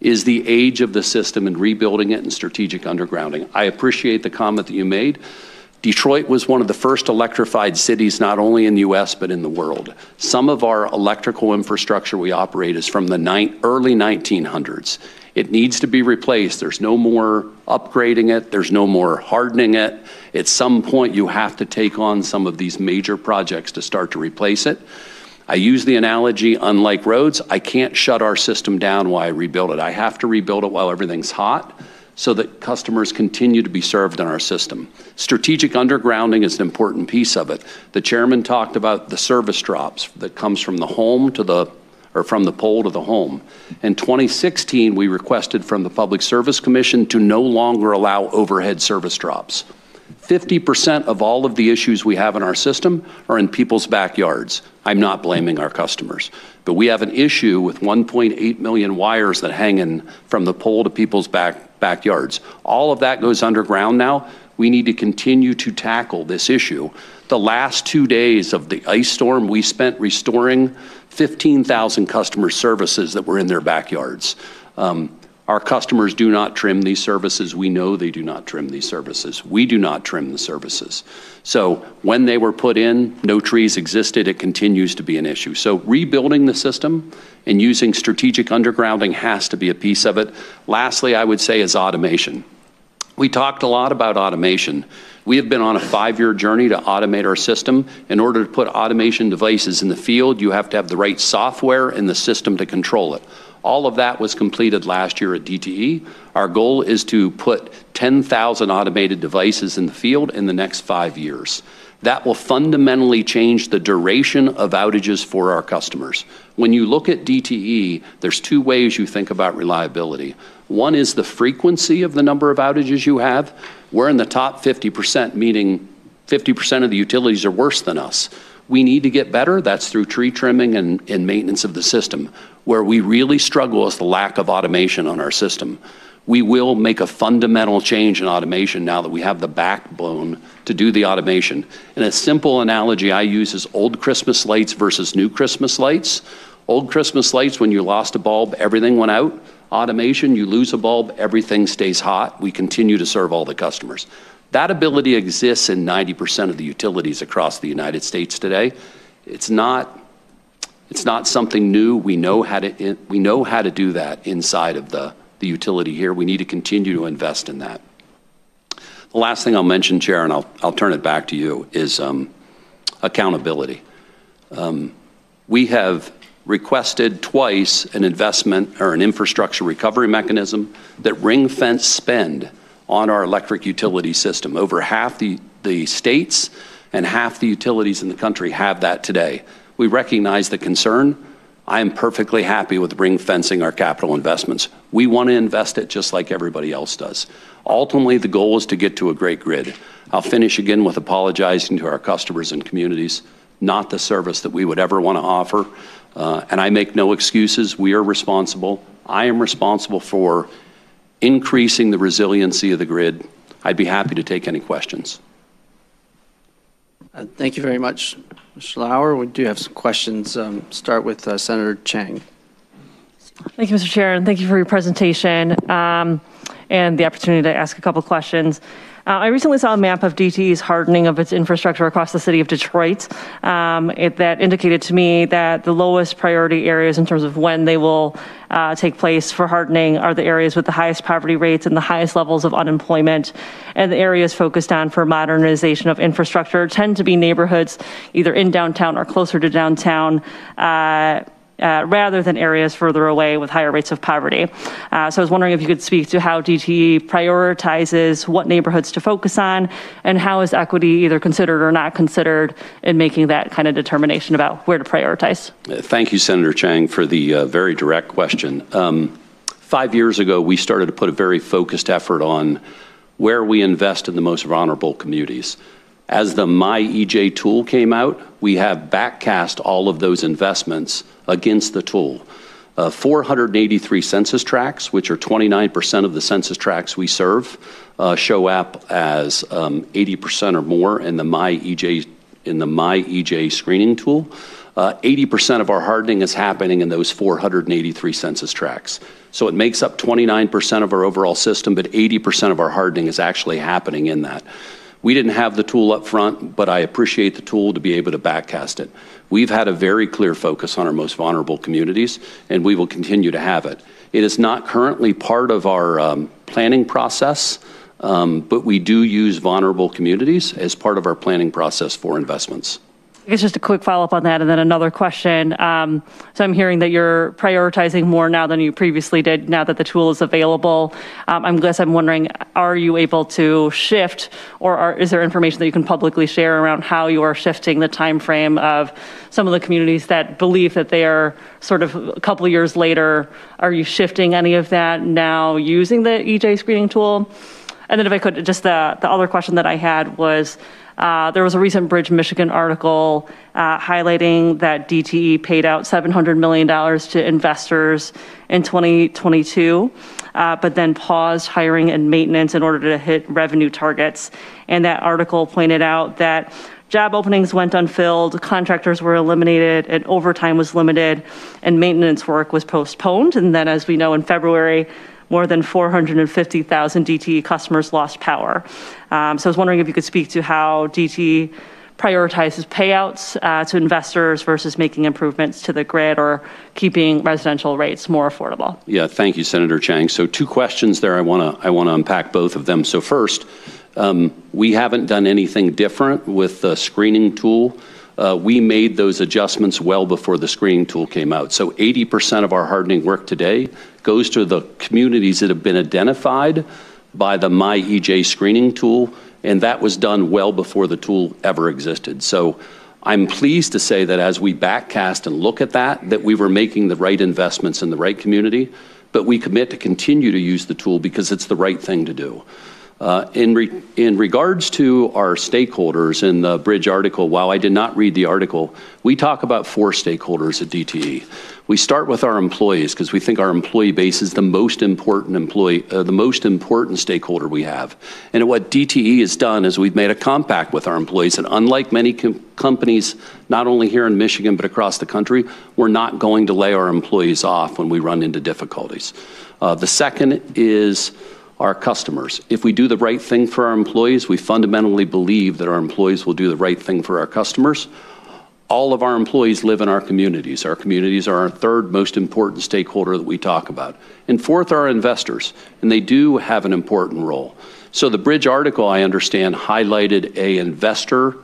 is the age of the system and rebuilding it and strategic undergrounding. I appreciate the comment that you made. Detroit was one of the first electrified cities, not only in the US, but in the world. Some of our electrical infrastructure we operate is from the ni- early 1900s. It needs to be replaced. There's no more upgrading it, there's no more hardening it. At some point, you have to take on some of these major projects to start to replace it. I use the analogy unlike roads, I can't shut our system down while I rebuild it. I have to rebuild it while everything's hot so that customers continue to be served in our system. Strategic undergrounding is an important piece of it. The chairman talked about the service drops that comes from the home to the or from the pole to the home. In 2016, we requested from the Public Service Commission to no longer allow overhead service drops. 50% of all of the issues we have in our system are in people's backyards. I'm not blaming our customers. But we have an issue with 1.8 million wires that hang in from the pole to people's back, backyards. All of that goes underground now. We need to continue to tackle this issue. The last two days of the ice storm, we spent restoring 15,000 customer services that were in their backyards. Um, our customers do not trim these services. We know they do not trim these services. We do not trim the services. So when they were put in, no trees existed. It continues to be an issue. So rebuilding the system and using strategic undergrounding has to be a piece of it. Lastly, I would say is automation. We talked a lot about automation. We have been on a five year journey to automate our system. In order to put automation devices in the field, you have to have the right software in the system to control it. All of that was completed last year at DTE. Our goal is to put 10,000 automated devices in the field in the next five years. That will fundamentally change the duration of outages for our customers. When you look at DTE, there's two ways you think about reliability. One is the frequency of the number of outages you have. We're in the top 50%, meaning 50% of the utilities are worse than us. We need to get better. That's through tree trimming and, maintenance of the system. Where we really struggle is the lack of automation on our system. We will make a fundamental change in automation now that we have the backbone to do the automation. And a simple analogy I use is old Christmas lights versus new Christmas lights. Old Christmas lights, when you lost a bulb, everything went out. Automation, you lose a bulb, everything stays hot. We continue to serve all the customers. That ability exists in 90% of the utilities across the United States today. It's not it's not something new. We know how to, we know how to do that inside of the, utility here. We need to continue to invest in that. The last thing I'll mention, Chair, and I'll, turn it back to you, is um, accountability. Um, we have requested twice an investment or an infrastructure recovery mechanism that ring fence spend on our electric utility system. Over half the, the states and half the utilities in the country have that today. We recognize the concern. I am perfectly happy with ring fencing our capital investments. We want to invest it just like everybody else does. Ultimately, the goal is to get to a great grid. I'll finish again with apologizing to our customers and communities, not the service that we would ever want to offer. Uh, and I make no excuses. We are responsible. I am responsible for increasing the resiliency of the grid. I'd be happy to take any questions. Uh, Thank you very much, Mr. Lauer. We do have some questions. Um, Start with uh, Senator Chang. Thank you, Mr. Chair, and thank you for your presentation um, and the opportunity to ask a couple questions. Uh, I recently saw a map of DTE's hardening of its infrastructure across the city of Detroit um, it, that indicated to me that the lowest priority areas in terms of when they will uh, take place for hardening are the areas with the highest poverty rates and the highest levels of unemployment. And the areas focused on for modernization of infrastructure tend to be neighborhoods either in downtown or closer to downtown. Uh, uh, rather than areas further away with higher rates of poverty. Uh, so I was wondering if you could speak to how DTE prioritizes what neighborhoods to focus on and how is equity either considered or not considered in making that kind of determination about where to prioritize. Thank you, Senator Chang, for the uh, very direct question. Um, five years ago, we started to put a very focused effort on where we invest in the most vulnerable communities. As the MyEJ tool came out, we have backcast all of those investments against the tool. Uh, 483 census tracts, which are 29% of the census tracts we serve, uh, show up as um, 80% or more in the MyEJ in the MyEJ screening tool. Uh, 80% of our hardening is happening in those 483 census tracts. So it makes up 29% of our overall system, but 80% of our hardening is actually happening in that. We didn't have the tool up front, but I appreciate the tool to be able to backcast it. We've had a very clear focus on our most vulnerable communities, and we will continue to have it. It is not currently part of our um, planning process, um, but we do use vulnerable communities as part of our planning process for investments. I guess just a quick follow up on that, and then another question. Um, so I'm hearing that you're prioritizing more now than you previously did. Now that the tool is available, um, I'm guess I'm wondering, are you able to shift, or are, is there information that you can publicly share around how you are shifting the time frame of some of the communities that believe that they are sort of a couple years later? Are you shifting any of that now using the EJ screening tool? And then if I could, just the the other question that I had was. Uh, there was a recent Bridge Michigan article uh, highlighting that DTE paid out $700 million to investors in 2022, uh, but then paused hiring and maintenance in order to hit revenue targets. And that article pointed out that job openings went unfilled, contractors were eliminated, and overtime was limited, and maintenance work was postponed. And then, as we know, in February, more than 450,000 DTE customers lost power. Um, so I was wondering if you could speak to how DTE prioritizes payouts uh, to investors versus making improvements to the grid or keeping residential rates more affordable. Yeah, thank you, Senator Chang. So two questions there. I want to I want to unpack both of them. So first, um, we haven't done anything different with the screening tool. Uh, we made those adjustments well before the screening tool came out. So 80% of our hardening work today goes to the communities that have been identified by the MyEJ screening tool, and that was done well before the tool ever existed. So I'm pleased to say that as we backcast and look at that, that we were making the right investments in the right community, but we commit to continue to use the tool because it's the right thing to do. Uh, in, re in regards to our stakeholders in the Bridge article, while I did not read the article, we talk about four stakeholders at DTE. We start with our employees because we think our employee base is the most important employee, uh, the most important stakeholder we have. And what DTE has done is we've made a compact with our employees, and unlike many com companies, not only here in Michigan but across the country, we're not going to lay our employees off when we run into difficulties. Uh, the second is our customers. If we do the right thing for our employees, we fundamentally believe that our employees will do the right thing for our customers. All of our employees live in our communities. Our communities are our third most important stakeholder that we talk about. And fourth are investors, and they do have an important role. So the Bridge article, I understand, highlighted a investor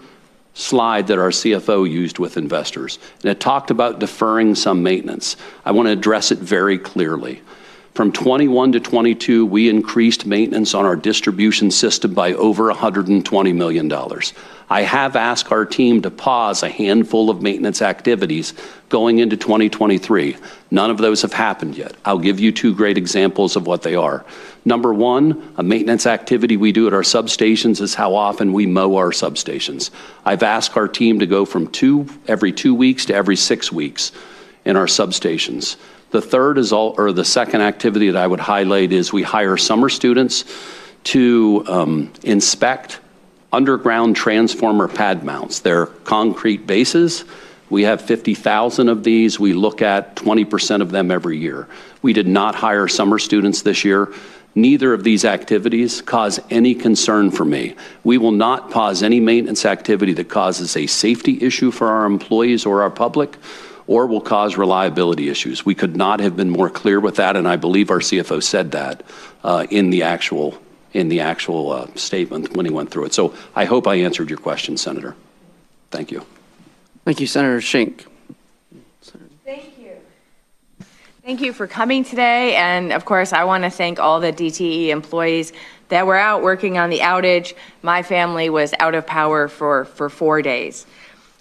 slide that our CFO used with investors. And it talked about deferring some maintenance. I want to address it very clearly. From 21 to 22, we increased maintenance on our distribution system by over $120 million. I have asked our team to pause a handful of maintenance activities going into 2023. None of those have happened yet. I'll give you two great examples of what they are. Number one, a maintenance activity we do at our substations is how often we mow our substations. I've asked our team to go from two every two weeks to every six weeks in our substations. The third is all, or the second activity that I would highlight is we hire summer students to um, inspect underground transformer pad mounts. They're concrete bases. We have 50,000 of these. We look at 20% of them every year. We did not hire summer students this year. Neither of these activities cause any concern for me. We will not pause any maintenance activity that causes a safety issue for our employees or our public or will cause reliability issues. We could not have been more clear with that, and I believe our CFO said that uh, in the actual in the actual uh, statement when he went through it. So I hope I answered your question, Senator. Thank you. Thank you, Senator Shink. Thank you. Thank you for coming today. And of course, I want to thank all the DTE employees that were out working on the outage. My family was out of power for, for four days.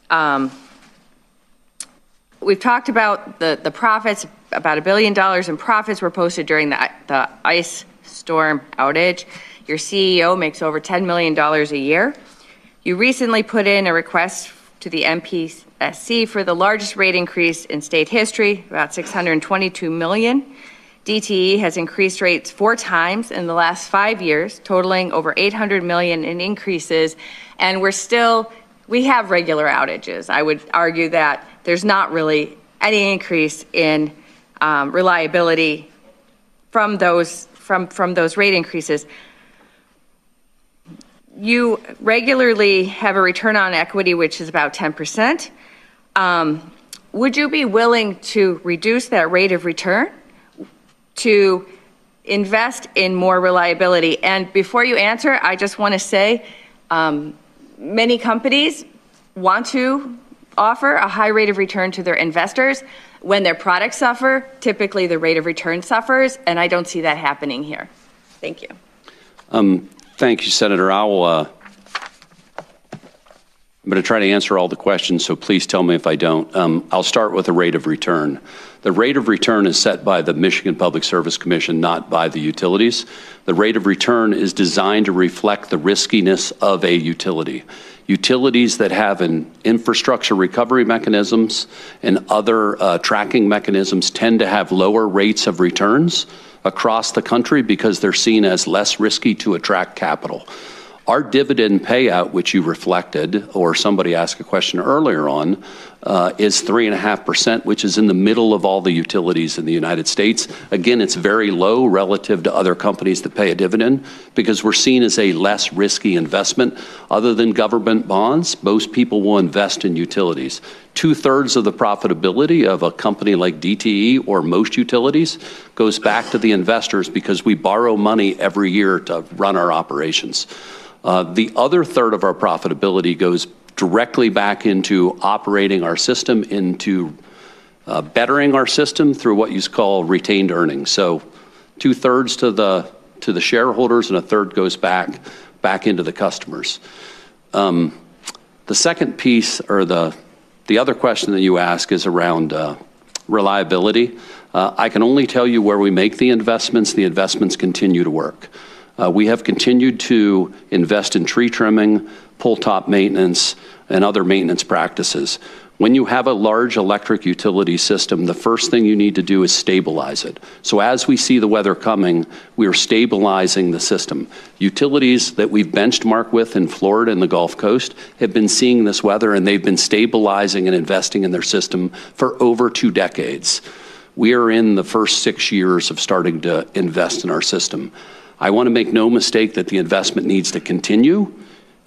Um, we've talked about the, the profits, about a billion dollars in profits were posted during the, the ice storm outage. Your CEO makes over $10 million a year. You recently put in a request to the MPSC for the largest rate increase in state history, about 622 million. DTE has increased rates four times in the last five years, totaling over 800 million in increases, and we're still we have regular outages. I would argue that there's not really any increase in um, reliability from those from from those rate increases. You regularly have a return on equity which is about 10 percent. Um, would you be willing to reduce that rate of return to invest in more reliability? And before you answer, I just want to say um, many companies want to offer a high rate of return to their investors. When their products suffer, typically the rate of return suffers, and I don't see that happening here. Thank you. Um, thank you, Senator. I'll, uh, I'm going to try to answer all the questions, so please tell me if I don't. Um, I'll start with the rate of return. The rate of return is set by the Michigan Public Service Commission, not by the utilities. The rate of return is designed to reflect the riskiness of a utility utilities that have an infrastructure recovery mechanisms and other uh, tracking mechanisms tend to have lower rates of returns across the country because they're seen as less risky to attract capital. Our dividend payout, which you reflected, or somebody asked a question earlier on, is 3.5%, which is in the middle of all the utilities in the United States. Again, it's very low relative to other companies that pay a dividend because we're seen as a less risky investment. Other than government bonds, most people will invest in utilities. Two thirds of the profitability of a company like DTE or most utilities goes back to the investors because we borrow money every year to run our operations. Uh, the other third of our profitability goes directly back into operating our system, into uh, bettering our system through what you call retained earnings. So two thirds to the to the shareholders and a third goes back back into the customers. Um, the second piece, or the the other question that you ask, is around uh, reliability. Uh, I can only tell you where we make the investments. The investments continue to work. We have continued to invest in tree trimming, pole top maintenance, and other maintenance practices. When you have a large electric utility system, the first thing you need to do is stabilize it. So as we see the weather coming, we are stabilizing the system. Utilities that we've benchmarked with in Florida and the Gulf Coast have been seeing this weather and they've been stabilizing and investing in their system for over two decades. We are in the first six years of starting to invest in our system. I want to make no mistake that the investment needs to continue.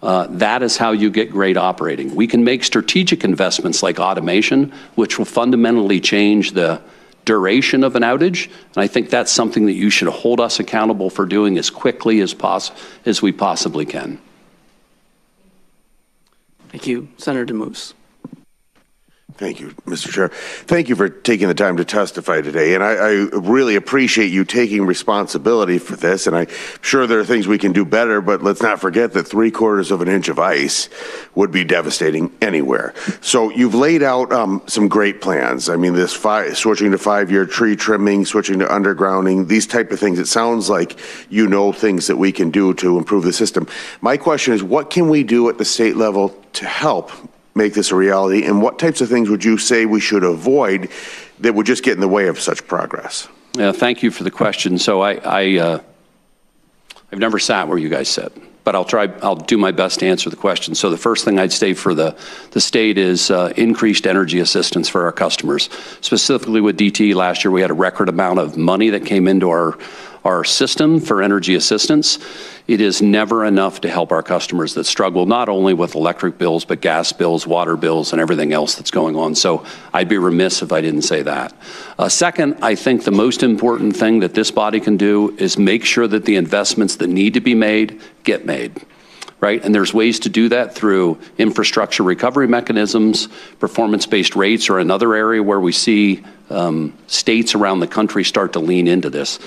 Uh, that is how you get great operating. We can make strategic investments like automation, which will fundamentally change the duration of an outage. And I think that's something that you should hold us accountable for doing as quickly as, poss- as we possibly can. Thank you. Senator Damoose. Thank you, Mr. Chair. Thank you for taking the time to testify today. And I, I, really appreciate you taking responsibility for this. And I'm sure there are things we can do better, but let's not forget that three quarters of an inch of ice would be devastating anywhere. So you've laid out um, some great plans. I mean, this five, switching to five-year tree trimming, switching to undergrounding, these type of things. It sounds like you know things that we can do to improve the system. My question is, what can we do at the state level to help make this a reality? And what types of things would you say we should avoid that would just get in the way of such progress? Yeah, thank you for the question. So I, I uh, I've never sat where you guys sit, but I'll try. I'll do my best to answer the question. So the first thing I'd say for the the state is uh, increased energy assistance for our customers. Specifically with DT last year, we had a record amount of money that came into our our system for energy assistance. It is never enough to help our customers that struggle not only with electric bills, but gas bills, water bills, and everything else that's going on. So I'd be remiss if I didn't say that. Uh, second, I think the most important thing that this body can do is make sure that the investments that need to be made get made right? And there's ways to do that through infrastructure recovery mechanisms. Performance based rates are another area where we see um, states around the country start to lean into this.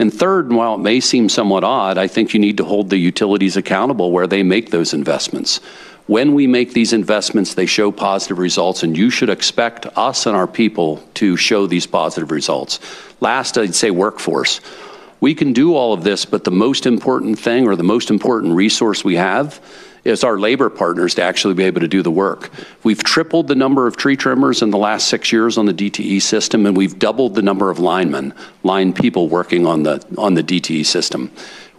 And third, and while it may seem somewhat odd, I think you need to hold the utilities accountable where they make those investments. When we make these investments, they show positive results, and you should expect us and our people to show these positive results. Last, I'd say workforce. We can do all of this, but the most important thing or the most important resource we have is our labor partners to actually be able to do the work. We've tripled the number of tree trimmers in the last six years on the DTE system, and we've doubled the number of linemen, line people working on the, on the DTE system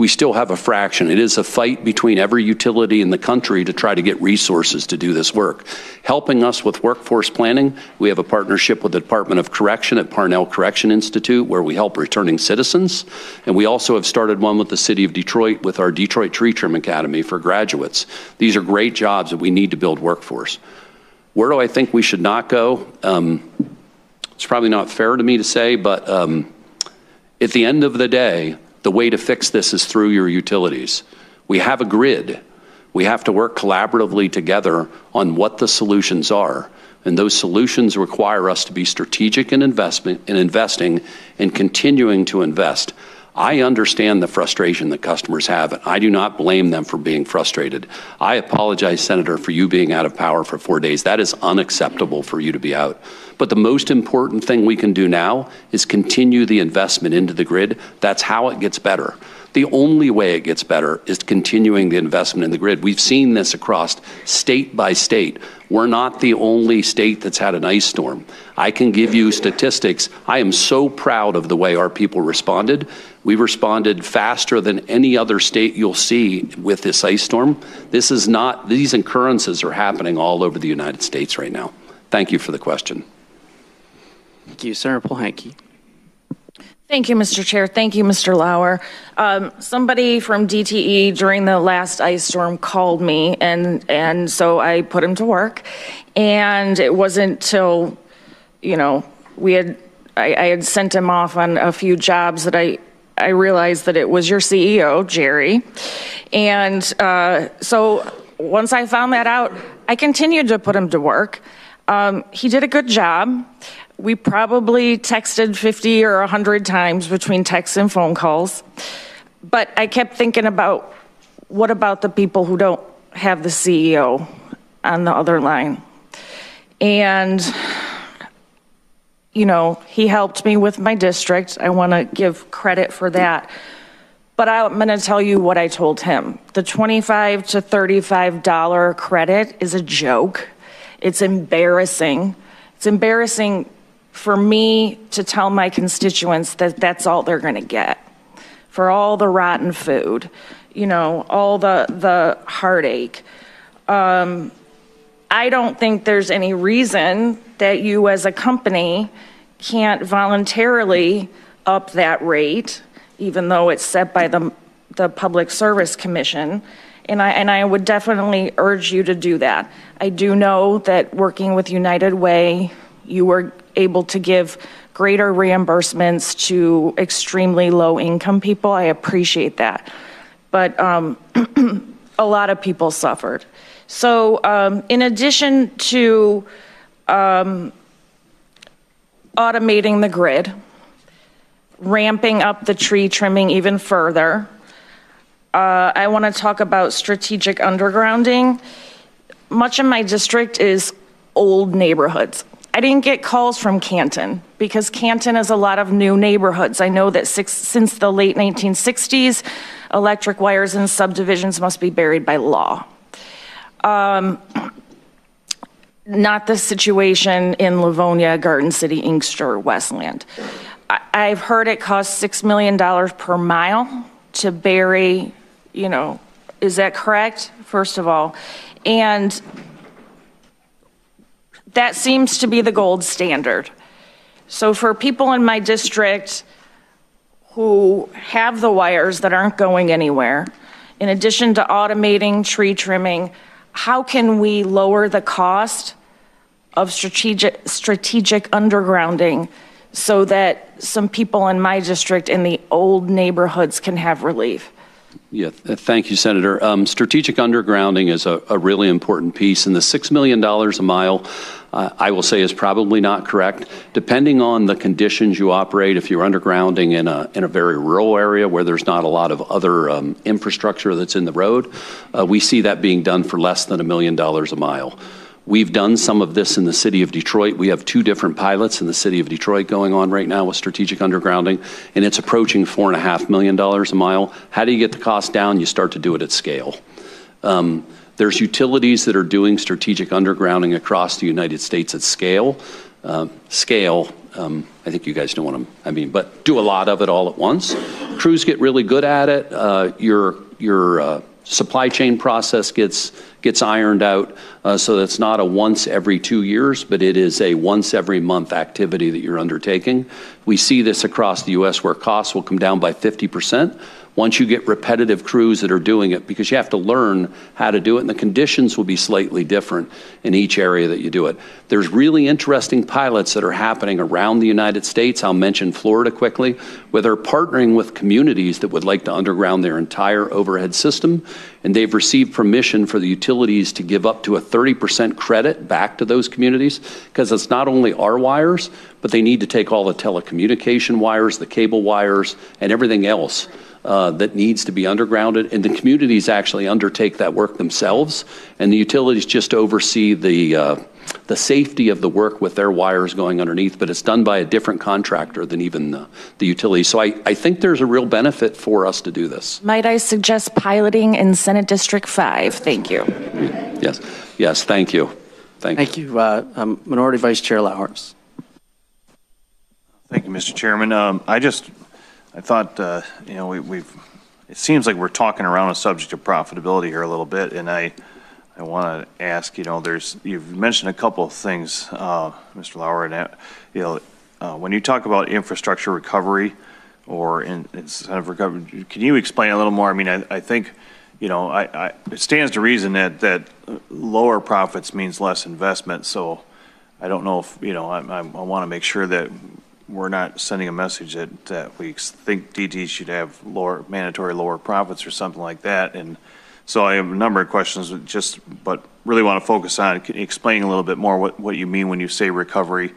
we still have a fraction. It is a fight between every utility in the country to try to get resources to do this work. Helping us with workforce planning, we have a partnership with the Department of Correction at Parnall Correction Institute where we help returning citizens. And we also have started one with the City of Detroit with our Detroit Tree Trim Academy for graduates. These are great jobs that we need to build workforce. Where do I think we should not go? Um, it's probably not fair to me to say, but um, at the end of the day, the way to fix this is through your utilities. We have a grid. We have to work collaboratively together on what the solutions are. And those solutions require us to be strategic in investment in investing and continuing to invest. I understand the frustration that customers have, and I do not blame them for being frustrated. I apologize, Senator, for you being out of power for four days. That is unacceptable for you to be out. But the most important thing we can do now is continue the investment into the grid. That's how it gets better. The only way it gets better is continuing the investment in the grid. We've seen this across state by state. We're not the only state that's had an ice storm. I can give you statistics. I am so proud of the way our people responded. We responded faster than any other state you'll see with this ice storm. This is not, these occurrences are happening all over the United States right now. Thank you for the question. Thank you. Senator Polehanki. Thank you, Mr. Chair. Thank you, Mr. Lauer. Um, somebody from DTE during the last ice storm called me, and and so I put him to work. And it wasn't till, you know, we had I, I had sent him off on a few jobs that I I realized that it was your CEO, Jerry. And uh, so once I found that out, I continued to put him to work. Um, he did a good job. We probably texted 50 or 100 times between texts and phone calls. But I kept thinking about what about the people who don't have the CEO on the other line? And, you know, he helped me with my district. I want to give credit for that. But I'm going to tell you what I told him. The 25 to $35 credit is a joke. It's embarrassing. It's embarrassing for me to tell my constituents that that's all they're going to get for all the rotten food, you know, all the, the heartache. Um, I don't think there's any reason that you as a company can't voluntarily up that rate, even though it's set by the, the Public Service Commission. And I, and I would definitely urge you to do that. I do know that working with United Way, you were able to give greater reimbursements to extremely low income people. I appreciate that. But um, a lot of people suffered. So, um, in addition to um, automating the grid, ramping up the tree trimming even further. Uh, I want to talk about strategic undergrounding. Much of my district is old neighborhoods. I didn't get calls from Canton because Canton is a lot of new neighborhoods. I know that six, since the late 1960s, electric wires in subdivisions must be buried by law. Um, not the situation in Livonia, Garden City, Inkster, Westland. I, I've heard it costs $6 million per mile to bury, you know, is that correct, first of all? And that seems to be the gold standard. So for people in my district who have the wires that aren't going anywhere, in addition to automating tree trimming, how can we lower the cost of strategic, strategic undergrounding so that some people in my district in the old neighborhoods can have relief? Yeah, th- thank you, Senator. Um, strategic undergrounding is a, a, really important piece, and the $6 million a mile, uh, I will say, is probably not correct. Depending on the conditions you operate, if you're undergrounding in a, in a very rural area where there's not a lot of other um, infrastructure that's in the road, uh, we see that being done for less than a million dollars a mile. We've done some of this in the city of Detroit. We have two different pilots in the city of Detroit going on right now with strategic undergrounding, and it's approaching $4.5 million a mile. How do you get the cost down? You start to do it at scale. Um, there's utilities that are doing strategic undergrounding across the United States at scale. Um, scale, um, I think you guys know what I'm, I mean, but do a lot of it all at once. Crews get really good at it. Uh, your your uh, supply chain process gets gets ironed out uh, so that it's not a once every two years, but it is a once every month activity that you're undertaking. We see this across the U.S. where costs will come down by 50 percent once you get repetitive crews that are doing it because you have to learn how to do it and the conditions will be slightly different in each area that you do it. There's really interesting pilots that are happening around the United States. I'll mention Florida quickly, where they're partnering with communities that would like to underground their entire overhead system and they've received permission for the utilities to give up to a 30% credit back to those communities because it's not only our wires, but they need to take all the telecommunication wires, the cable wires, and everything else that needs to be undergrounded, and the communities actually undertake that work themselves, and the utilities just oversee the uh, the safety of the work with their wires going underneath, but it's done by a different contractor than even the, the utility. So I, I think there's a real benefit for us to do this. Might I suggest piloting in Senate District 5? Thank you. Yes, yes, thank you. Thank, thank you. Uh, um, Minority Vice Chair Lauwers. Thank you, Mr. Chairman. Um, I just I thought, uh, you know, we, we've, it seems like we're talking around a subject of profitability here a little bit, and I, I want to ask, you know, there's, you've mentioned a couple of things, uh, Mr. Lauer, and, uh, you know, uh, when you talk about infrastructure recovery or in, incentive recovery, can you explain a little more? I mean, I, I think, you know, I, I, it stands to reason that, that lower profits means less investment, so I don't know if, you know, I, I, I want to make sure that we're not sending a message that, that we think DT should have lower, mandatory lower profits or something like that. And so I have a number of questions, just, but really want to focus on explaining a little bit more what, what you mean when you say recovery.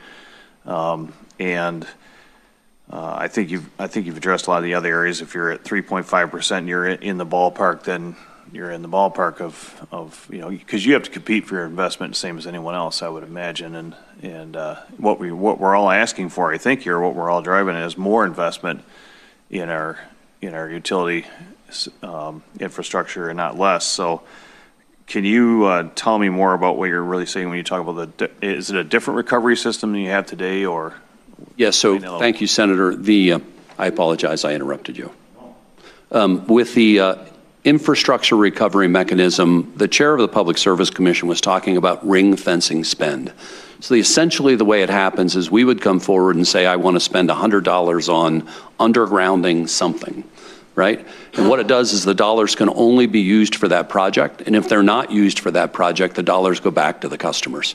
Um, and uh, I think you've, I think you've addressed a lot of the other areas. If you're at 3.5%, you're in the ballpark, then you're in the ballpark of, of you know, because you have to compete for your investment, same as anyone else, I would imagine. And and uh, what we what we're all asking for, I think, here, what we're all driving is more investment in our in our utility um, infrastructure and not less. So, can you uh, tell me more about what you're really saying when you talk about the? Is it a different recovery system than you have today, or? Yes. So, thank you, Senator. The uh, I apologize, I interrupted you. Um, with the uh, infrastructure recovery mechanism, the chair of the Public Service Commission was talking about ring fencing spend. So essentially the way it happens is we would come forward and say, I want to spend $100 on undergrounding something. right? And what it does is the dollars can only be used for that project, and if they're not used for that project, the dollars go back to the customers.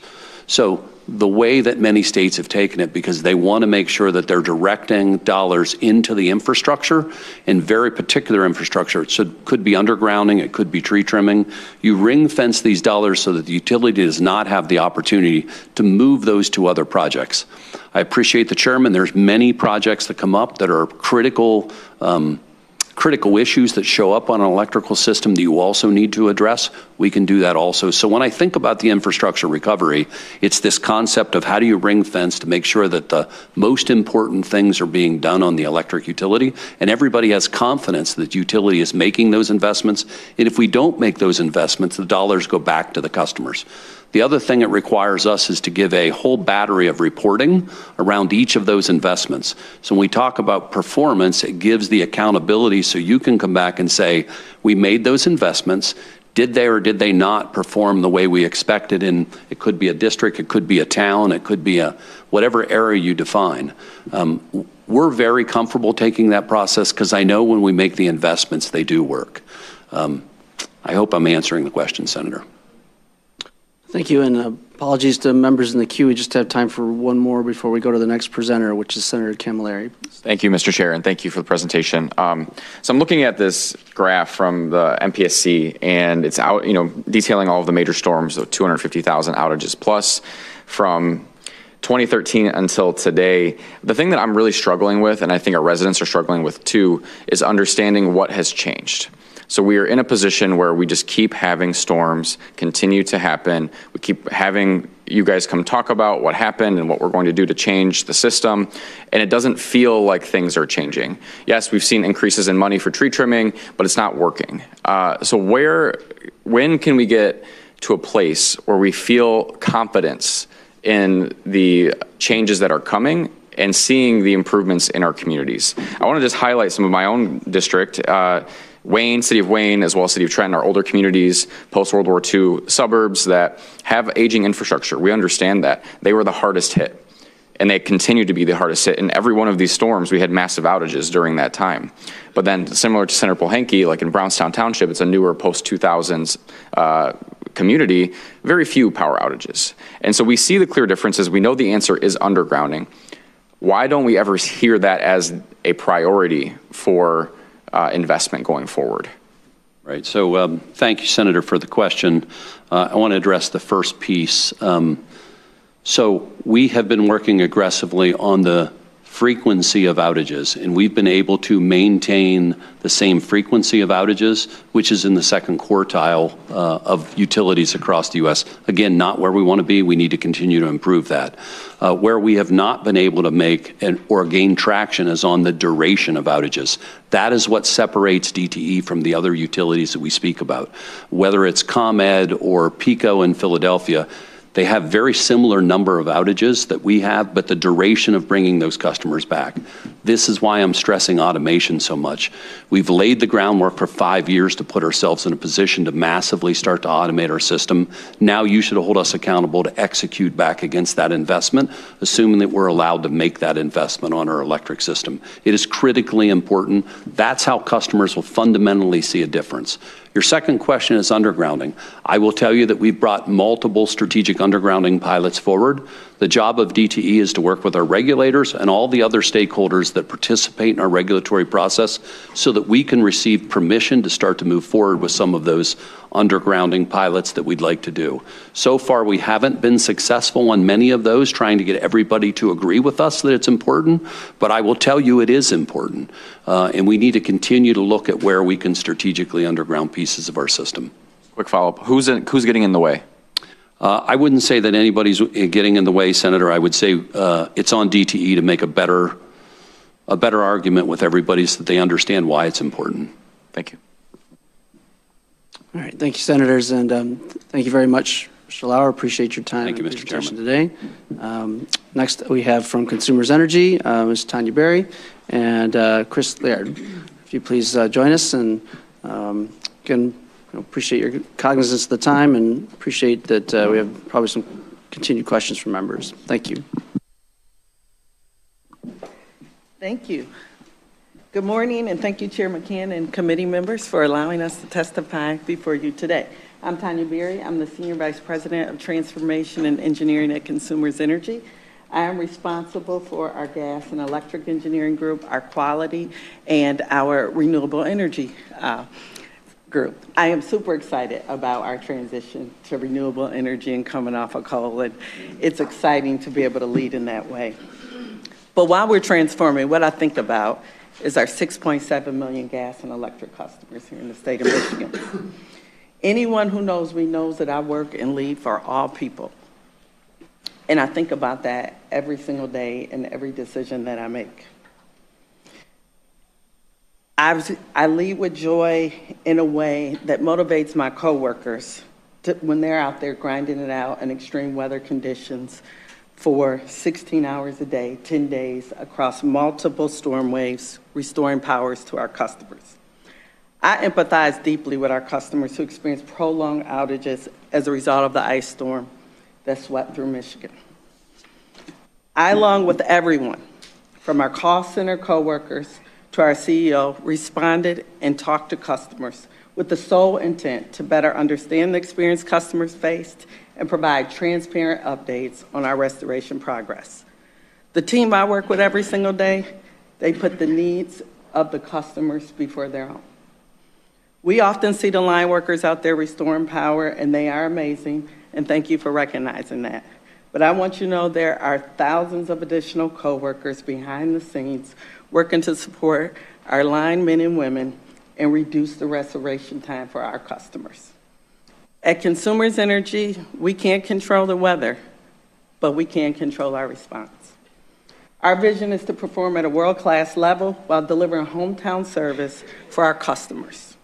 So the way that many states have taken it, because they want to make sure that they're directing dollars into the infrastructure, and very particular infrastructure, it should, could be undergrounding, it could be tree trimming. You ring fence these dollars so that the utility does not have the opportunity to move those to other projects. I appreciate the chairman. There's many projects that come up that are critical um, critical issues that show up on an electrical system that you also need to address, we can do that also. So when I think about the infrastructure recovery, it's this concept of how do you ring fence to make sure that the most important things are being done on the electric utility, and everybody has confidence that utility is making those investments. And if we don't make those investments, the dollars go back to the customers. The other thing it requires us is to give a whole battery of reporting around each of those investments. So when we talk about performance, it gives the accountability so you can come back and say, we made those investments. Did they or did they not perform the way we expected? And it could be a district, it could be a town, it could be a whatever area you define. Um, we're very comfortable taking that process because I know when we make the investments, they do work. Um, I hope I'm answering the question, Senator. Thank you, and uh, apologies to members in the queue. We just have time for one more before we go to the next presenter, which is Senator Camilleri. Thank you, Mr. Chair, and thank you for the presentation. Um, so I'm looking at this graph from the MPSC, and it's out, you know, detailing all of the major storms, so 250,000 outages plus from 2013 until today. The thing that I'm really struggling with, and I think our residents are struggling with too, is understanding what has changed. So we are in a position where we just keep having storms continue to happen. We keep having you guys come talk about what happened and what we're going to do to change the system. And it doesn't feel like things are changing. Yes, we've seen increases in money for tree trimming, but it's not working. Uh, so where, when can we get to a place where we feel confidence in the changes that are coming and seeing the improvements in our communities? I want to just highlight some of my own district. Uh, Wayne, City of Wayne, as well as City of Trenton are older communities, post World War II suburbs that have aging infrastructure. We understand that. They were the hardest hit, and they continue to be the hardest hit. In every one of these storms, we had massive outages during that time. But then, similar to Center Polehanki, like in Brownstown Township, it's a newer post 2000s uh, community, very few power outages. And so we see the clear differences. We know the answer is undergrounding. Why don't we ever hear that as a priority for? Uh, investment going forward. Right. So um, thank you, Senator, for the question. Uh, I want to address the first piece. Um, so we have been working aggressively on the frequency of outages, and we've been able to maintain the same frequency of outages, which is in the second quartile uh, of utilities across the U.S. Again, not where we want to be. We need to continue to improve that. Uh, where we have not been able to make or gain traction is on the duration of outages. That is what separates DTE from the other utilities that we speak about. Whether it's ComEd or PECO in Philadelphia, they have very similar number of outages that we have, but the duration of bringing those customers back. This is why I'm stressing automation so much. We've laid the groundwork for five years to put ourselves in a position to massively start to automate our system. Now you should hold us accountable to execute back against that investment, assuming that we're allowed to make that investment on our electric system. It is critically important. That's how customers will fundamentally see a difference. Your second question is undergrounding. I will tell you that we've brought multiple strategic undergrounding pilots forward. The job of DTE is to work with our regulators and all the other stakeholders that participate in our regulatory process so that we can receive permission to start to move forward with some of those undergrounding pilots that we'd like to do. So far, we haven't been successful on many of those, trying to get everybody to agree with us that it's important, but I will tell you it is important. Uh, and we need to continue to look at where we can strategically underground pieces of our system. Quick follow up who's, in, who's getting in the way? Uh, I wouldn't say that anybody's getting in the way, Senator. I would say uh, it's on DTE to make a better, a better argument with everybody so that they understand why it's important. Thank you. All right, thank you, senators, and um, thank you very much, Mr. Lauer. Appreciate your time. Thank you, Mr. Chairman. Today. Um, next, we have from Consumers Energy, uh, Ms. Tanya Berry and uh, Chris Laird. If you please uh, join us, and um, again, appreciate your cognizance of the time and appreciate that uh, we have probably some continued questions from members. Thank you. Thank you. Good morning, and thank you, Chair McCann and committee members, for allowing us to testify before you today. I'm Tanya Berry. I'm the Senior Vice President of Transformation and Engineering at Consumers Energy. I am responsible for our gas and electric engineering group, our quality, and our renewable energy uh, group. I am super excited about our transition to renewable energy and coming off of coal, and it's exciting to be able to lead in that way. But while we're transforming, what I think about is our 6.7 million gas and electric customers here in the state of Michigan. Anyone who knows me knows that I work and lead for all people. And I think about that every single day in every decision that I make. I, I lead with joy in a way that motivates my coworkers to, when they're out there grinding it out in extreme weather conditions for 16 hours a day, 10 days across multiple storm waves, restoring powers to our customers. I empathize deeply with our customers who experience prolonged outages as a result of the ice storm that swept through Michigan. I, along with everyone, from our call center coworkers to our CEO, responded and talked to customers with the sole intent to better understand the experience customers faced and provide transparent updates on our restoration progress. The team I work with every single day, they put the needs of the customers before their own. We often see the line workers out there restoring power, and they are amazing, and thank you for recognizing that. But I want you to know there are thousands of additional coworkers behind the scenes working to support our line men and women and reduce the restoration time for our customers. At Consumers Energy, we can't control the weather, but we can control our response. Our vision is to perform at a world class level while delivering hometown service for our customers.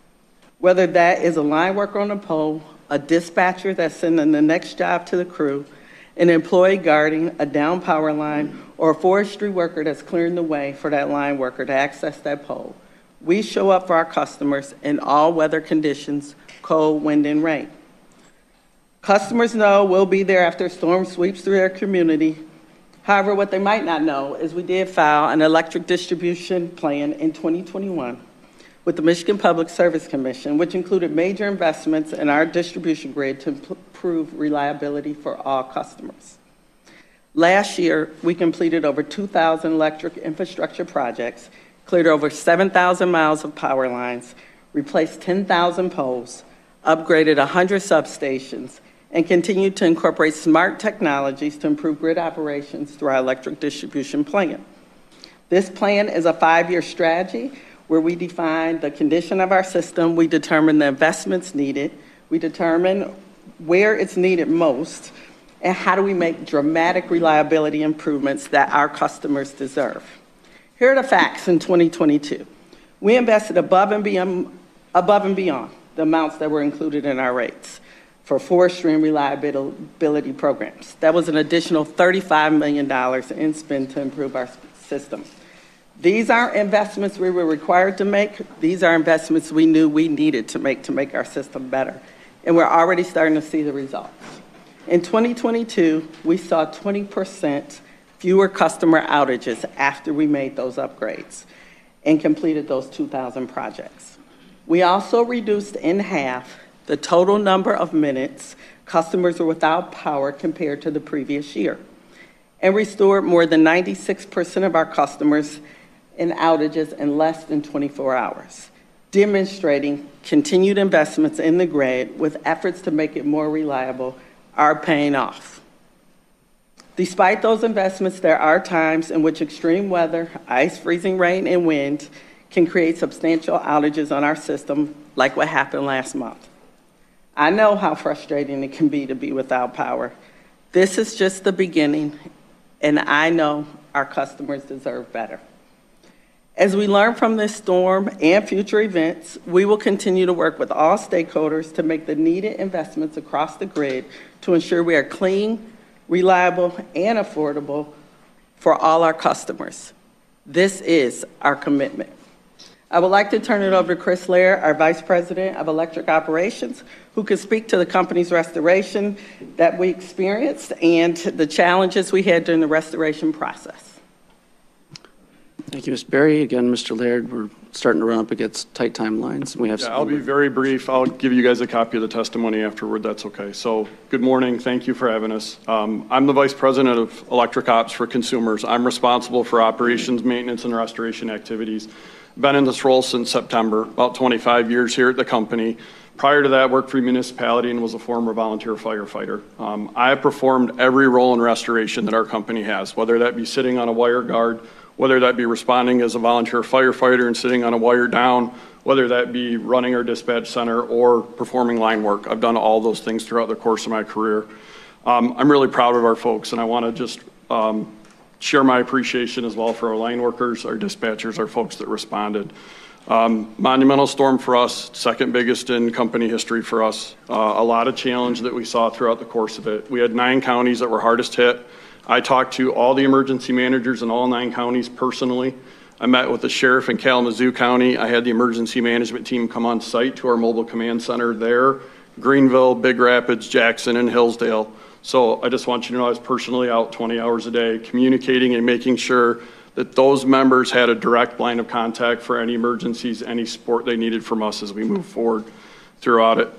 Whether that is a line worker on a pole, a dispatcher that's sending the next job to the crew, an employee guarding a down power line, or a forestry worker that's clearing the way for that line worker to access that pole. We show up for our customers in all weather conditions, cold, wind, and rain. Customers know we'll be there after a storm sweeps through their community. However, what they might not know is we did file an electric distribution plan in 2021 with the Michigan Public Service Commission, which included major investments in our distribution grid to improve reliability for all customers. Last year, we completed over 2,000 electric infrastructure projects, cleared over 7,000 miles of power lines, replaced 10,000 poles, upgraded 100 substations, and continued to incorporate smart technologies to improve grid operations through our electric distribution plan. This plan is a five year strategy where we define the condition of our system, we determine the investments needed, we determine where it's needed most, and how do we make dramatic reliability improvements that our customers deserve. Here are the facts in 2022. We invested above and beyond, above and beyond the amounts that were included in our rates for forestry and reliability programs. That was an additional $35 million in spend to improve our system. These aren't investments we were required to make. These are investments we knew we needed to make to make our system better. And we're already starting to see the results. In 2022, we saw 20% fewer customer outages after we made those upgrades and completed those 2,000 projects. We also reduced in half the total number of minutes customers were without power compared to the previous year and restored more than 96% of our customers in outages in less than 24 hours, demonstrating continued investments in the grid with efforts to make it more reliable are paying off. Despite those investments, there are times in which extreme weather, ice, freezing rain, and wind can create substantial outages on our system, like what happened last month. I know how frustrating it can be to be without power. This is just the beginning, and I know our customers deserve better. As we learn from this storm and future events, we will continue to work with all stakeholders to make the needed investments across the grid to ensure we are clean, reliable, and affordable for all our customers. This is our commitment. I would like to turn it over to Chris Laird, our Vice President of Electric Operations, who can speak to the company's restoration that we experienced and the challenges we had during the restoration process. Thank you, Ms. Berry. Again, Mr. Laird, we're starting to run up against tight timelines. We have Yeah, some. I'll be very brief. I'll give you guys a copy of the testimony afterward. That's okay. So, good morning. Thank you for having us. Um, I'm the Vice President of Electric Ops for Consumers. I'm responsible for operations, maintenance, and restoration activities. Been in this role since September, about 25 years here at the company. Prior to that, worked for a municipality and was a former volunteer firefighter. Um, I have performed every role in restoration that our company has, whether that be sitting on a wire guard, whether that be responding as a volunteer firefighter and sitting on a wire down, whether that be running our dispatch center or performing line work. I've done all those things throughout the course of my career. Um, I'm really proud of our folks, and I want to just um, share my appreciation as well for our line workers, our dispatchers, our folks that responded. Um, monumental storm for us, second biggest in company history for us. Uh, a lot of challenge that we saw throughout the course of it. We had nine counties that were hardest hit. I talked to all the emergency managers in all nine counties personally. I met with the sheriff in Kalamazoo County. I had the emergency management team come on site to our mobile command center there, Greenville, Big Rapids, Jackson, and Hillsdale. So I just want you to know I was personally out 20 hours a day communicating and making sure that those members had a direct line of contact for any emergencies, any support they needed from us as we move forward throughout it.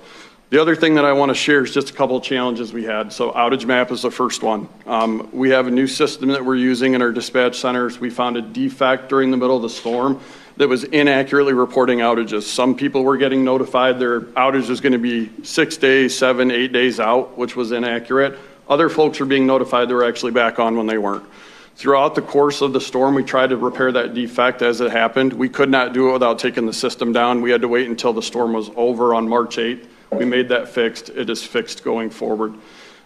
The other thing that I want to share is just a couple of challenges we had. So outage map is the first one. Um, we have a new system that we're using in our dispatch centers. We found a defect during the middle of the storm that was inaccurately reporting outages. Some people were getting notified their outage was going to be six days, seven, eight days out, which was inaccurate. Other folks were being notified they were actually back on when they weren't. Throughout the course of the storm, we tried to repair that defect as it happened. We could not do it without taking the system down. We had to wait until the storm was over on March 8th. We made that fixed. It is fixed going forward.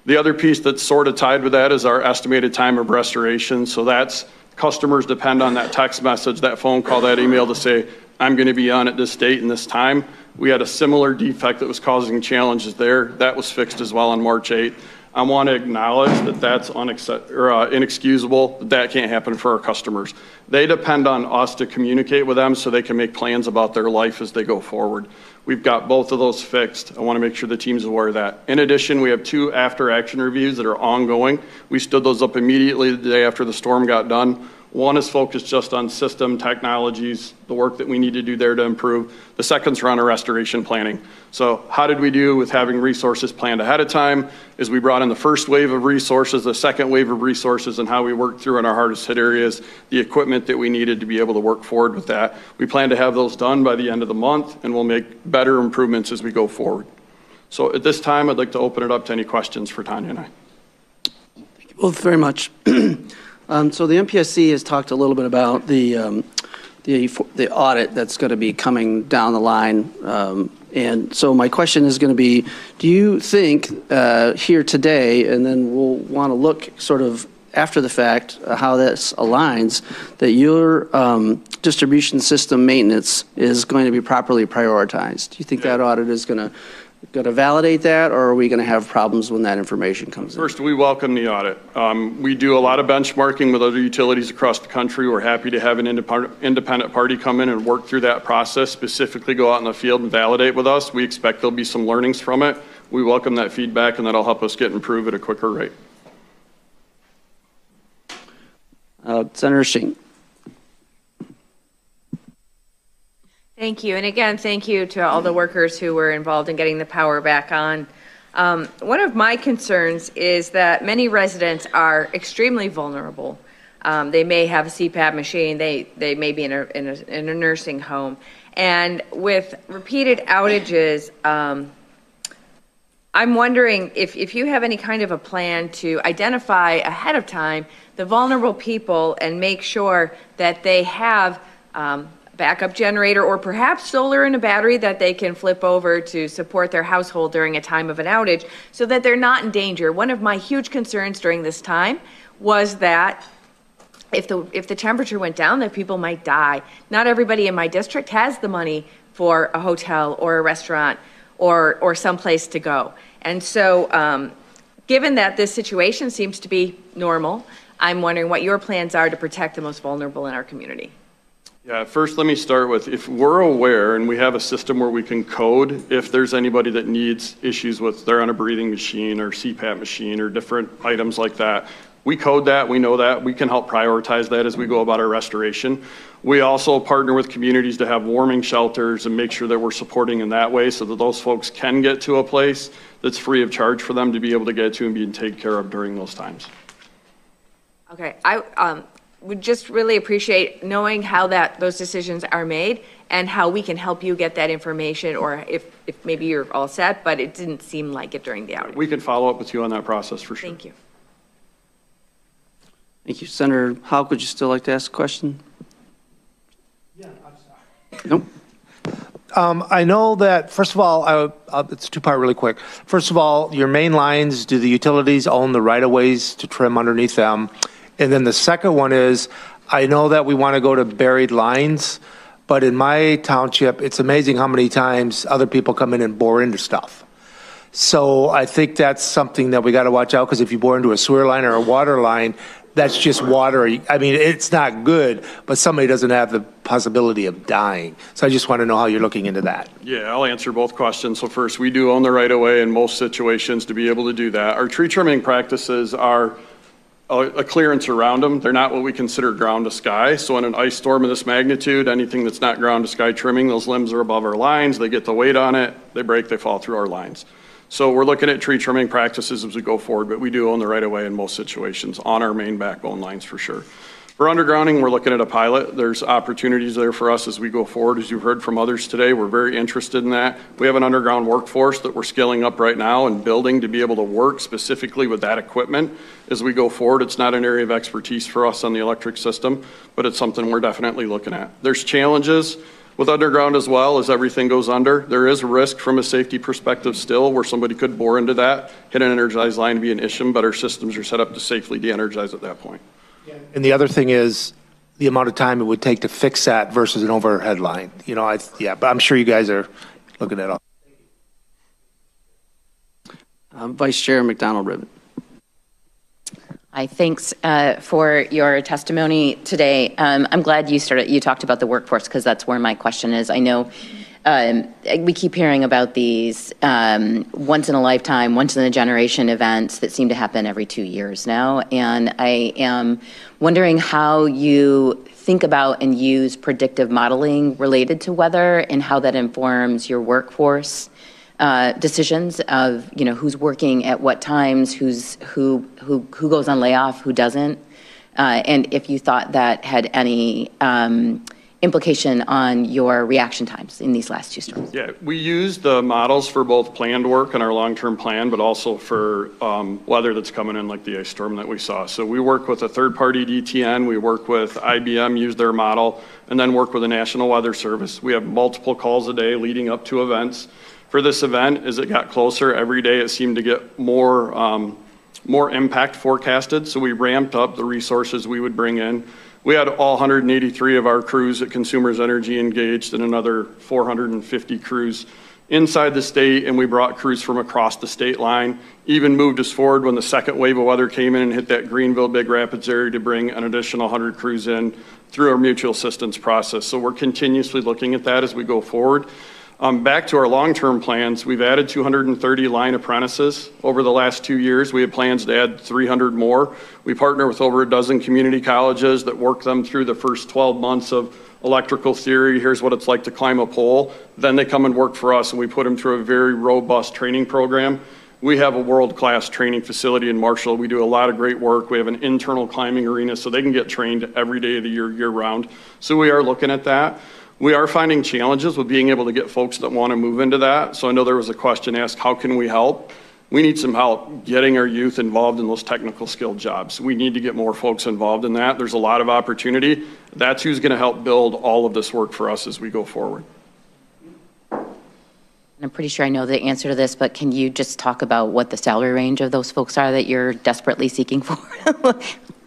The other piece that's sort of tied with that is our estimated time of restoration. So that's customers depend on that text message, that phone call, that email to say, I'm going to be on at this date and this time. We had a similar defect that was causing challenges there. That was fixed as well on March 8th. I want to acknowledge that that's or, uh, inexcusable. That can't happen for our customers. They depend on us to communicate with them so they can make plans about their life as they go forward. We've got both of those fixed. I want to make sure the team's aware of that. In addition, we have two after action reviews that are ongoing. We stood those up immediately the day after the storm got done. One is focused just on system technologies, the work that we need to do there to improve. The second's around our restoration planning. So how did we do with having resources planned ahead of time? Is we brought in the first wave of resources, the second wave of resources, and how we worked through in our hardest hit areas, the equipment that we needed to be able to work forward with that. We plan to have those done by the end of the month, and we'll make better improvements as we go forward. So at this time, I'd like to open it up to any questions for Tanya and I. Thank you both very much. Um, So the MPSC has talked a little bit about the, um, the the audit that's going to be coming down the line. Um, And so my question is going to be, do you think uh, here today, and then we'll want to look sort of after the fact, uh, how this aligns, that your um, distribution system maintenance is going to be properly prioritized? Do you think that audit is going to, going to validate that, or are we going to have problems when that information comes in? First, we welcome the audit. Um, We do a lot of benchmarking with other utilities across the country. We're happy to have an independent independent party come in and work through that process, specifically go out in the field and validate with us. We expect there'll be some learnings from it. We welcome that feedback, and that'll help us get improved at a quicker rate. Uh, Senator. Thank you. And again, thank you to all the workers who were involved in getting the power back on. Um, one of my concerns is that many residents are extremely vulnerable. Um, they may have a CPAP machine, they, they may be in a, in, a, in a nursing home. And with repeated outages, um, I'm wondering if, if you have any kind of a plan to identify ahead of time the vulnerable people and make sure that they have um, backup generator or perhaps solar and a battery that they can flip over to support their household during a time of an outage so that they're not in danger. One of my huge concerns during this time was that if the if the temperature went down that people might die. Not everybody in my district has the money for a hotel or a restaurant or or someplace to go. And so um, given that this situation seems to be normal, I'm wondering what your plans are to protect the most vulnerable in our community. Yeah, first let me start with if we're aware and we have a system where we can code if there's anybody that needs issues with they're on a breathing machine or CPAP machine or different items like that, We code that, we know that, we can help prioritize that as we go about our restoration. We also partner with communities to have warming shelters and make sure that we're supporting in that way so that those folks can get to a place that's free of charge for them to be able to get to and be taken care of during those times. Okay, I um, would just really appreciate knowing how that, those decisions are made and how we can help you get that information, or if, if maybe you're all set, but it didn't seem like it during the outage. We can follow up with you on that process for sure. Thank you. Thank you. Senator Hauck, would you still like to ask a question? Yeah, I'm sorry. Nope. Um, I know that, first of all, I, uh, it's two-part really quick. First of all, your main lines, do the utilities own the right-of-ways to trim underneath them? And then the second one is, I know that we want to go to buried lines, but in my township, it's amazing how many times other people come in and bore into stuff. So I think that's something that we got to watch out, because if you bore into a sewer line or a water line, that's just water. I mean, it's not good, but somebody doesn't have the possibility of dying. So I just want to know how you're looking into that. Yeah, I'll answer both questions. So first, we do own the right of way in most situations to be able to do that. Our tree trimming practices are a, clearance around them. They're not what we consider ground to sky. So in an ice storm of this magnitude, anything that's not ground to sky trimming, those limbs are above our lines. They get the weight on it. They break, they fall through our lines. So we're looking at tree trimming practices as we go forward, but we do own the right of way in most situations on our main backbone lines for sure. For undergrounding, we're looking at a pilot. There's opportunities there for us as we go forward. As you've heard from others today, we're very interested in that. We have an underground workforce that we're scaling up right now and building to be able to work specifically with that equipment as we go forward. It's not an area of expertise for us on the electric system, but it's something we're definitely looking at. There's challenges with underground as well as everything goes under. There is risk from a safety perspective still where somebody could bore into that, hit an energized line be an issue, but our systems are set up to safely de-energize at that point. And the other thing is the amount of time it would take to fix that versus an overhead line. You know, I, yeah, but I'm sure you guys are looking at all. Um, Vice Chair McDonald Rivet. Hi, thanks uh, for your testimony today. Um, I'm glad you started. You talked about the workforce because that's where my question is. I know um, we keep hearing about these um, once in a lifetime, once in a generation events that seem to happen every two years now, and I am wondering how you think about and use predictive modeling related to weather and how that informs your workforce uh, decisions of you know who's working at what times, who's who who who goes on layoff, who doesn't, uh, and if you thought that had any um, implication on your reaction times in these last two storms. Yeah, we use the models for both planned work and our long-term plan, but also for um, weather that's coming in like the ice storm that we saw. So we work with a third-party DTN, we work with IBM, use their model, and then work with the National Weather Service. We have multiple calls a day leading up to events for this event as it got closer. Every day it seemed to get more, um, more impact forecasted, so we ramped up the resources we would bring in. We had all 183 of our crews at Consumers Energy engaged and another 450 crews inside the state, and we brought crews from across the state line. Even moved us forward when the second wave of weather came in and hit that Greenville, Big Rapids area to bring an additional 100 crews in through our mutual assistance process. So we're continuously looking at that as we go forward. Um, back to our long-term plans, we've added 230 line apprentices over the last two years. We have plans to add 300 more. We partner with over a dozen community colleges that work them through the first 12 months of electrical theory. Here's what it's like to climb a pole. Then they come and work for us, and we put them through a very robust training program. We have a world-class training facility in Marshall. We do a lot of great work. We have an internal climbing arena so they can get trained every day of the year, year-round. So we are looking at that. We are finding challenges with being able to get folks that want to move into that. So I know there was a question asked, how can we help? We need some help getting our youth involved in those technical skilled jobs. We need to get more folks involved in that. There's a lot of opportunity. That's who's going to help build all of this work for us as we go forward. I'm pretty sure I know the answer to this, but can you just talk about what the salary range of those folks are that you're desperately seeking for?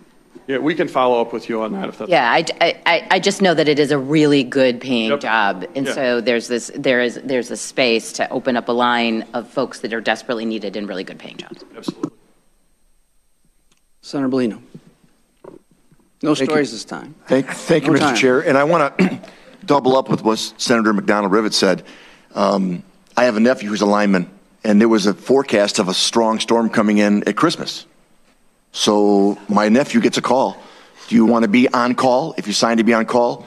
Yeah, we can follow up with you on that if that's. Yeah, I, I, I just know that it is a really good paying Yep. job. And Yeah. so there's this, there is, there's a space to open up a line of folks that are desperately needed in really good paying jobs. Absolutely. Senator Bellino. No Thank you. stories this time. Thank, thank you, No Mr. time. Chair. And I want to double up with what Senator McDonald Rivet said. Um, I have a nephew who's a lineman, and there was a forecast of a strong storm coming in at Christmas. So my nephew gets a call. Do you want to be on call? If you sign to be on call,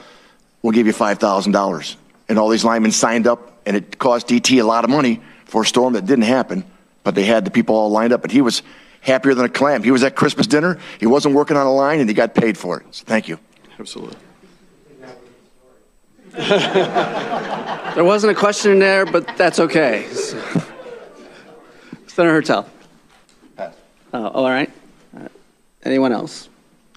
we'll give you $5,000. And all these linemen signed up, and it cost DT a lot of money for a storm that didn't happen, but they had the people all lined up, and he was happier than a clam. He was at Christmas dinner, he wasn't working on a line, and he got paid for it. So thank you. Absolutely. There wasn't a question in there, but that's okay. Senator Hertel. Oh, all right. All right. Anyone else?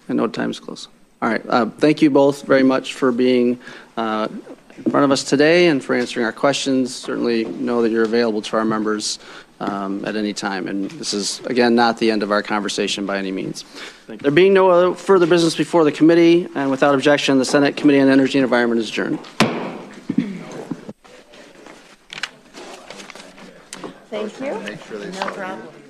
I know time's close. All right. Uh, thank you both very much for being uh, in front of us today and for answering our questions. Certainly know that you're available to our members um, at any time. And this is, again, not the end of our conversation by any means. There being no other further business before the committee, and without objection, the Senate Committee on Energy and Environment is adjourned. Thank you. No problem.